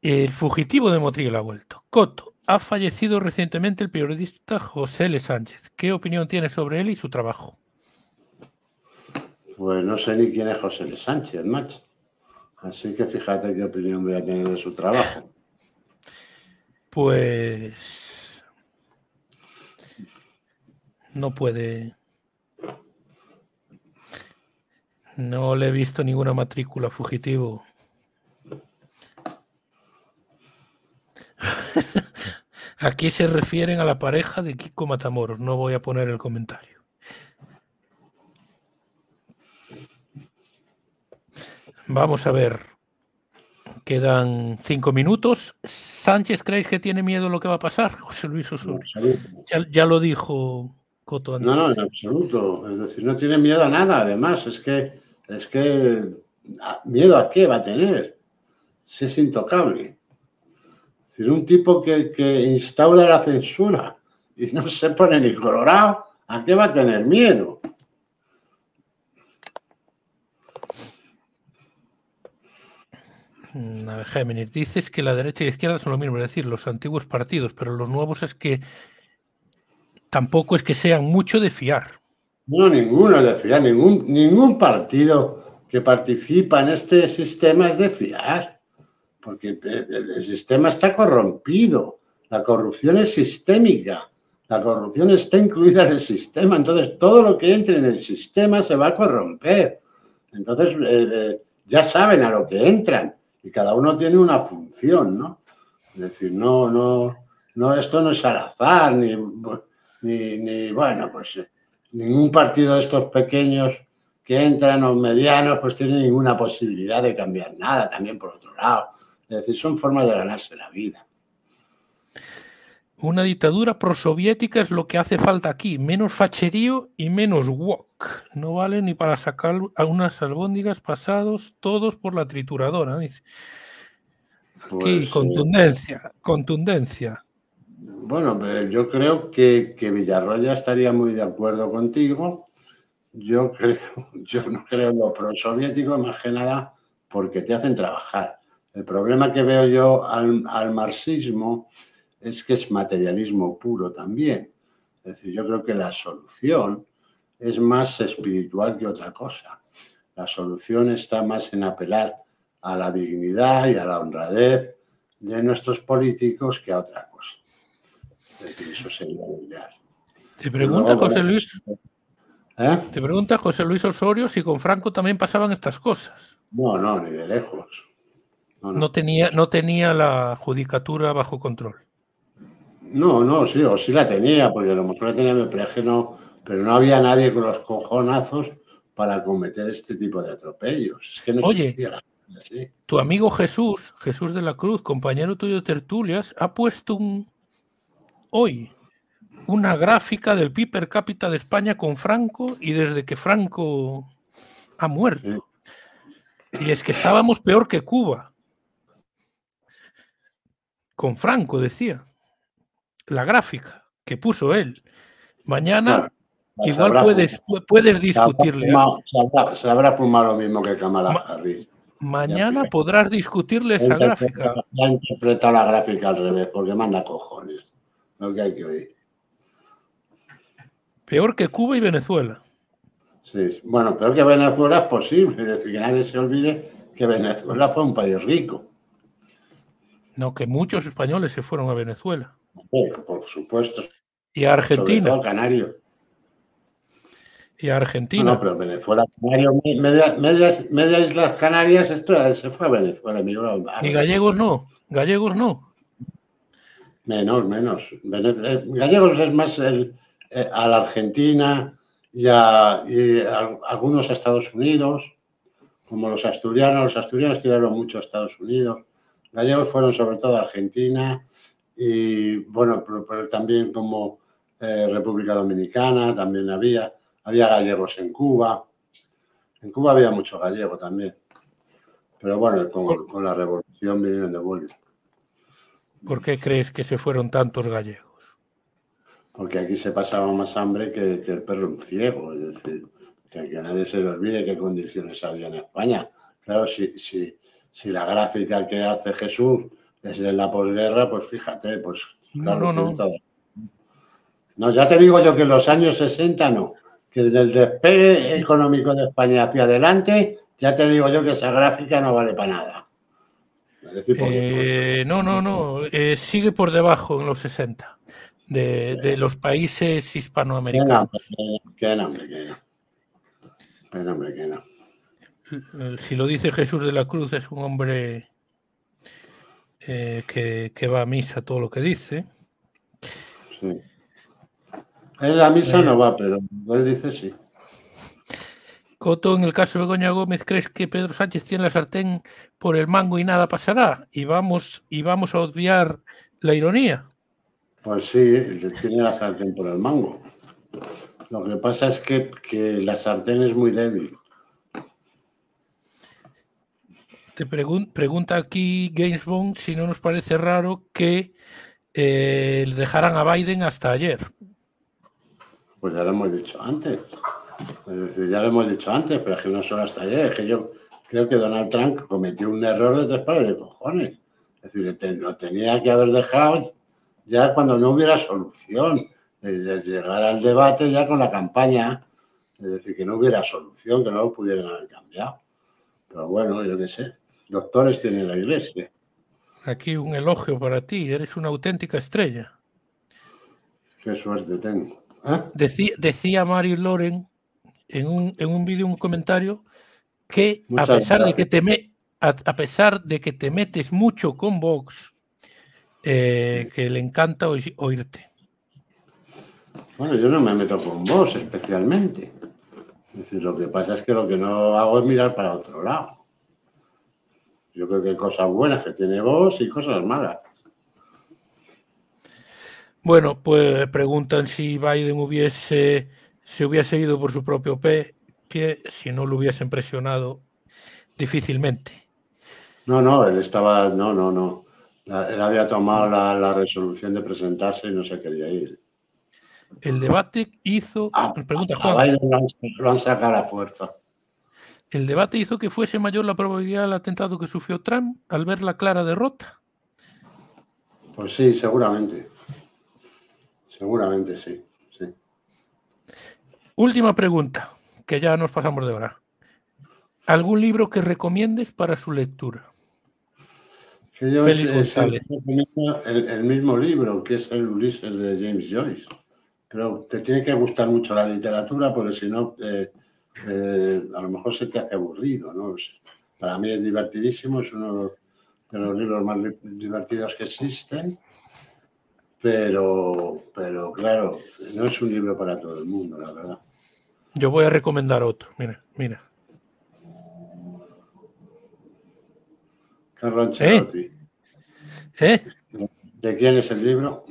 El fugitivo de Motril ha vuelto. Coto, ha fallecido recientemente el periodista José L. Sánchez. ¿Qué opinión tiene sobre él y su trabajo? Pues no sé ni quién es José Luis Sánchez, macho. Así que fíjate qué opinión voy a tener de su trabajo. Pues no puede. No le he visto ninguna matrícula fugitivo. Aquí se refieren a la pareja de Kiko Matamoros. No voy a poner el comentario. Vamos a ver. Quedan cinco minutos. ¿Sánchez creéis que tiene miedo a lo que va a pasar? José Luis Osorio. Ya, ya, lo dijo Coto antes. No, no, en absoluto. Es decir, no tiene miedo a nada. Además, es que, es que miedo a qué va a tener. Si es intocable. Es decir, un tipo que, que instaura la censura y no se pone ni colorado, ¿a qué va a tener miedo? A ver, Géminis, dices que la derecha y la izquierda son lo mismo, es decir, los antiguos partidos, pero los nuevos es que tampoco es que sean mucho de fiar. No, ninguno de fiar, ningún, ningún partido que participa en este sistema es de fiar, porque el, sistema está corrompido, la corrupción es sistémica, la corrupción está incluida en el sistema, entonces todo lo que entre en el sistema se va a corromper. Entonces, eh, eh, ya saben a lo que entran y cada uno tiene una función, ¿no? Es decir, no, no, no, esto no es al azar, ni, ni, bueno, pues eh, ningún partido de estos pequeños que entran o medianos, pues tiene ninguna posibilidad de cambiar nada, también por otro lado. Es decir, son formas de ganarse la vida. Una dictadura prosoviética es lo que hace falta aquí, menos facherío y menos wok. No vale ni para sacar a unas albóndigas pasados todos por la trituradora, dice. Aquí, pues, contundencia, contundencia. Bueno, eh, yo creo que, que Villarroya estaría muy de acuerdo contigo. Yo creo, yo no creo en lo prosoviético, más que nada porque te hacen trabajar. El problema que veo yo al, al marxismo es que es materialismo puro también. Es decir, yo creo que la solución es más espiritual que otra cosa. La solución está más en apelar a la dignidad y a la honradez de nuestros políticos que a otra cosa. Es decir, eso sería lo ideal. Te pregunta José Luis. ¿Eh? Te pregunta José Luis Osorio si con Franco también pasaban estas cosas. No, no, ni de lejos. no. tenía, no tenía la judicatura bajo control. No, no, sí, o sí la tenía, porque a lo mejor la tenía, pero es no, pero no había nadie con los cojonazos para cometer este tipo de atropellos. Oye, tu amigo Jesús, Jesús de la Cruz, compañero tuyo de tertulias, ha puesto un hoy una gráfica del PIB per cápita de España con Franco y desde que Franco ha muerto. Y es que estábamos peor que Cuba. Con Franco, decía la gráfica que puso él. Mañana igual puedes, puedes discutirle. Se habrá, fumado lo mismo que Kamala Harris. Mañana podrás discutirle esa gráfica. Ya ha interpretado la gráfica al revés, porque manda cojones. Lo que hay que oír. Peor que Cuba y Venezuela. Sí, bueno, peor que Venezuela es posible. Es decir, que nadie se olvide que Venezuela fue un país rico. No, que muchos españoles se fueron a Venezuela por supuesto. Y a Argentina. Canario. Y a Argentina. No, pero Venezuela, Canario, media, media, Islas Canarias, esto se fue a Venezuela. y gallegos no, gallegos no. Menos, menos. Eh, gallegos es más el, eh, a la Argentina y a, y algunos a Estados Unidos, como los asturianos. Los asturianos tiraron mucho a Estados Unidos. Gallegos fueron sobre todo a Argentina y bueno, pero, también como eh, República Dominicana, también había, había gallegos en Cuba. En Cuba había mucho gallego también. Pero bueno, con, la revolución vinieron de vuelta. ¿Por qué crees que se fueron tantos gallegos? Porque aquí se pasaba más hambre que, el perro un ciego. Es decir, que, a nadie se le olvide qué condiciones había en España. Claro, si, si, si la gráfica que hace Jesús desde la posguerra, pues fíjate, pues claro, no, no, no. ya te digo yo que en los años 60 no, que desde el despegue económico de España hacia adelante, ya te digo yo que esa gráfica no vale para nada. Eh, no, no, no, eh, sigue por debajo en los 60 de, los países hispanoamericanos. Que no, que no. Que no. Si lo dice Jesús de la Cruz, es un hombre eh, que, va a misa todo lo que dice. Sí. En la misa no eh, va, pero él dice sí. Coto, en el caso de Begoña Gómez, ¿crees que Pedro Sánchez tiene la sartén por el mango y nada pasará? Y vamos, y vamos a obviar la ironía. Pues sí, tiene la sartén por el mango. Lo que pasa es que, la sartén es muy débil. Te pregunta aquí Gamesbone si no nos parece raro que eh, dejaran a Biden hasta ayer. Pues ya lo hemos dicho antes. ya lo hemos dicho antes, pero es que no solo hasta ayer. Es que yo creo que Donald Trump cometió un error de tres pares de cojones. Es decir, lo tenía que haber dejado ya cuando no hubiera solución. De llegar al debate ya con la campaña. Es decir, que no hubiera solución, que no lo pudieran haber cambiado. Pero bueno, yo qué sé. Doctores tiene la iglesia. Aquí un elogio para ti. Eres una auténtica estrella. Qué suerte tengo. ¿Eh? Decía, decía Mary Loren en un, en un vídeo, un comentario, que a pesar, de que te a, pesar de que te metes mucho con Vox, eh, que le encanta oírte. Bueno, yo no me meto con Vox especialmente. Es decir, lo que pasa es que lo que no hago es mirar para otro lado. Yo creo que hay cosas buenas que tiene Vox y cosas malas. Bueno, pues preguntan si Biden hubiese se hubiese ido por su propio pie si no lo hubiesen presionado difícilmente. No, no, él estaba, no, no, no. Él había tomado la, resolución de presentarse y no se quería ir. El debate hizo. Ah, pregunta Juan. Lo han sacado a la fuerza. El debate hizo que fuese mayor la probabilidad del atentado que sufrió Trump al ver la clara derrota. Pues sí, seguramente. Seguramente sí, sí. Última pregunta, que ya nos pasamos de hora. ¿Algún libro que recomiendes para su lectura? Que yo el, mismo libro, que es el Ulises de James Joyce. Pero te tiene que gustar mucho la literatura, porque si no, eh, eh, a lo mejor se te hace aburrido. ¿no? Para mí es divertidísimo, es uno de los libros más divertidos que existen pero, pero claro, no es un libro para todo el mundo, la verdad. Yo voy a recomendar otro, mira, mira. Ancelotti. ¿Eh? ¿Eh? ¿De quién es el libro?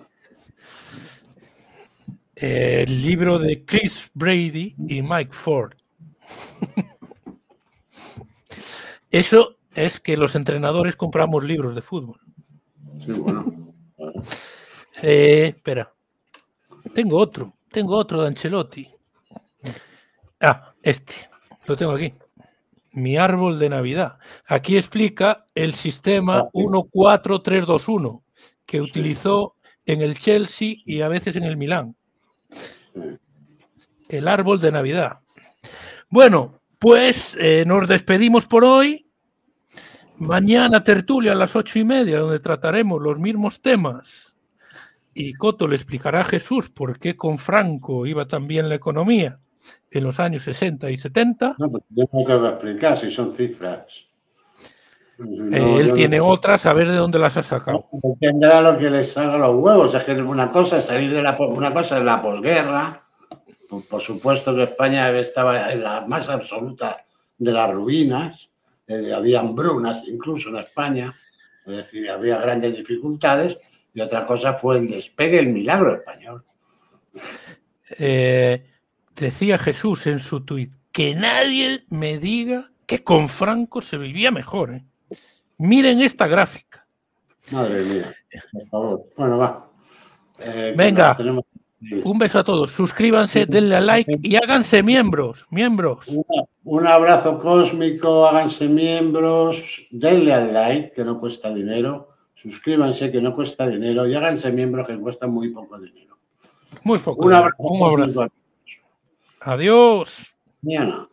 El libro de Chris Brady y Mike Ford. Eso es que los entrenadores compramos libros de fútbol. Sí, bueno. Eh, espera. Tengo otro. Tengo otro de Ancelotti. Ah, este. Lo tengo aquí. Mi árbol de Navidad. Aquí explica el sistema 1-4-3-2-1 que utilizó en el Chelsea y a veces en el Milán. El árbol de Navidad. Bueno, pues eh, nos despedimos por hoy. Mañana tertulia a las ocho y media, donde trataremos los mismos temas y Coto le explicará a Jesús por qué con Franco iba tan bien la economía en los años 60 y 70. No, pues yo no te voy a explicar si son cifras. Eh, él tiene otras, a ver de dónde las ha sacado. Tendrá lo que le salga los huevos. Es que una cosa es salir de la, una cosa es la posguerra. Por, supuesto que España estaba en la más absoluta de las ruinas. Eh, había hambrunas incluso en España. Es decir, había grandes dificultades y otra cosa fue el despegue, el milagro español. Eh, decía Jesús en su tuit, que nadie me diga que con Franco se vivía mejor. ¿eh? Miren esta gráfica. Madre mía, por favor. Bueno, va. Eh, Venga, un beso a todos. Suscríbanse, denle a like y háganse miembros. Miembros. un abrazo cósmico, háganse miembros, denle al like, que no cuesta dinero suscríbanse que no cuesta dinero y háganse miembros que cuesta muy poco dinero. Muy poco. Un abrazo. Adiós. Mañana.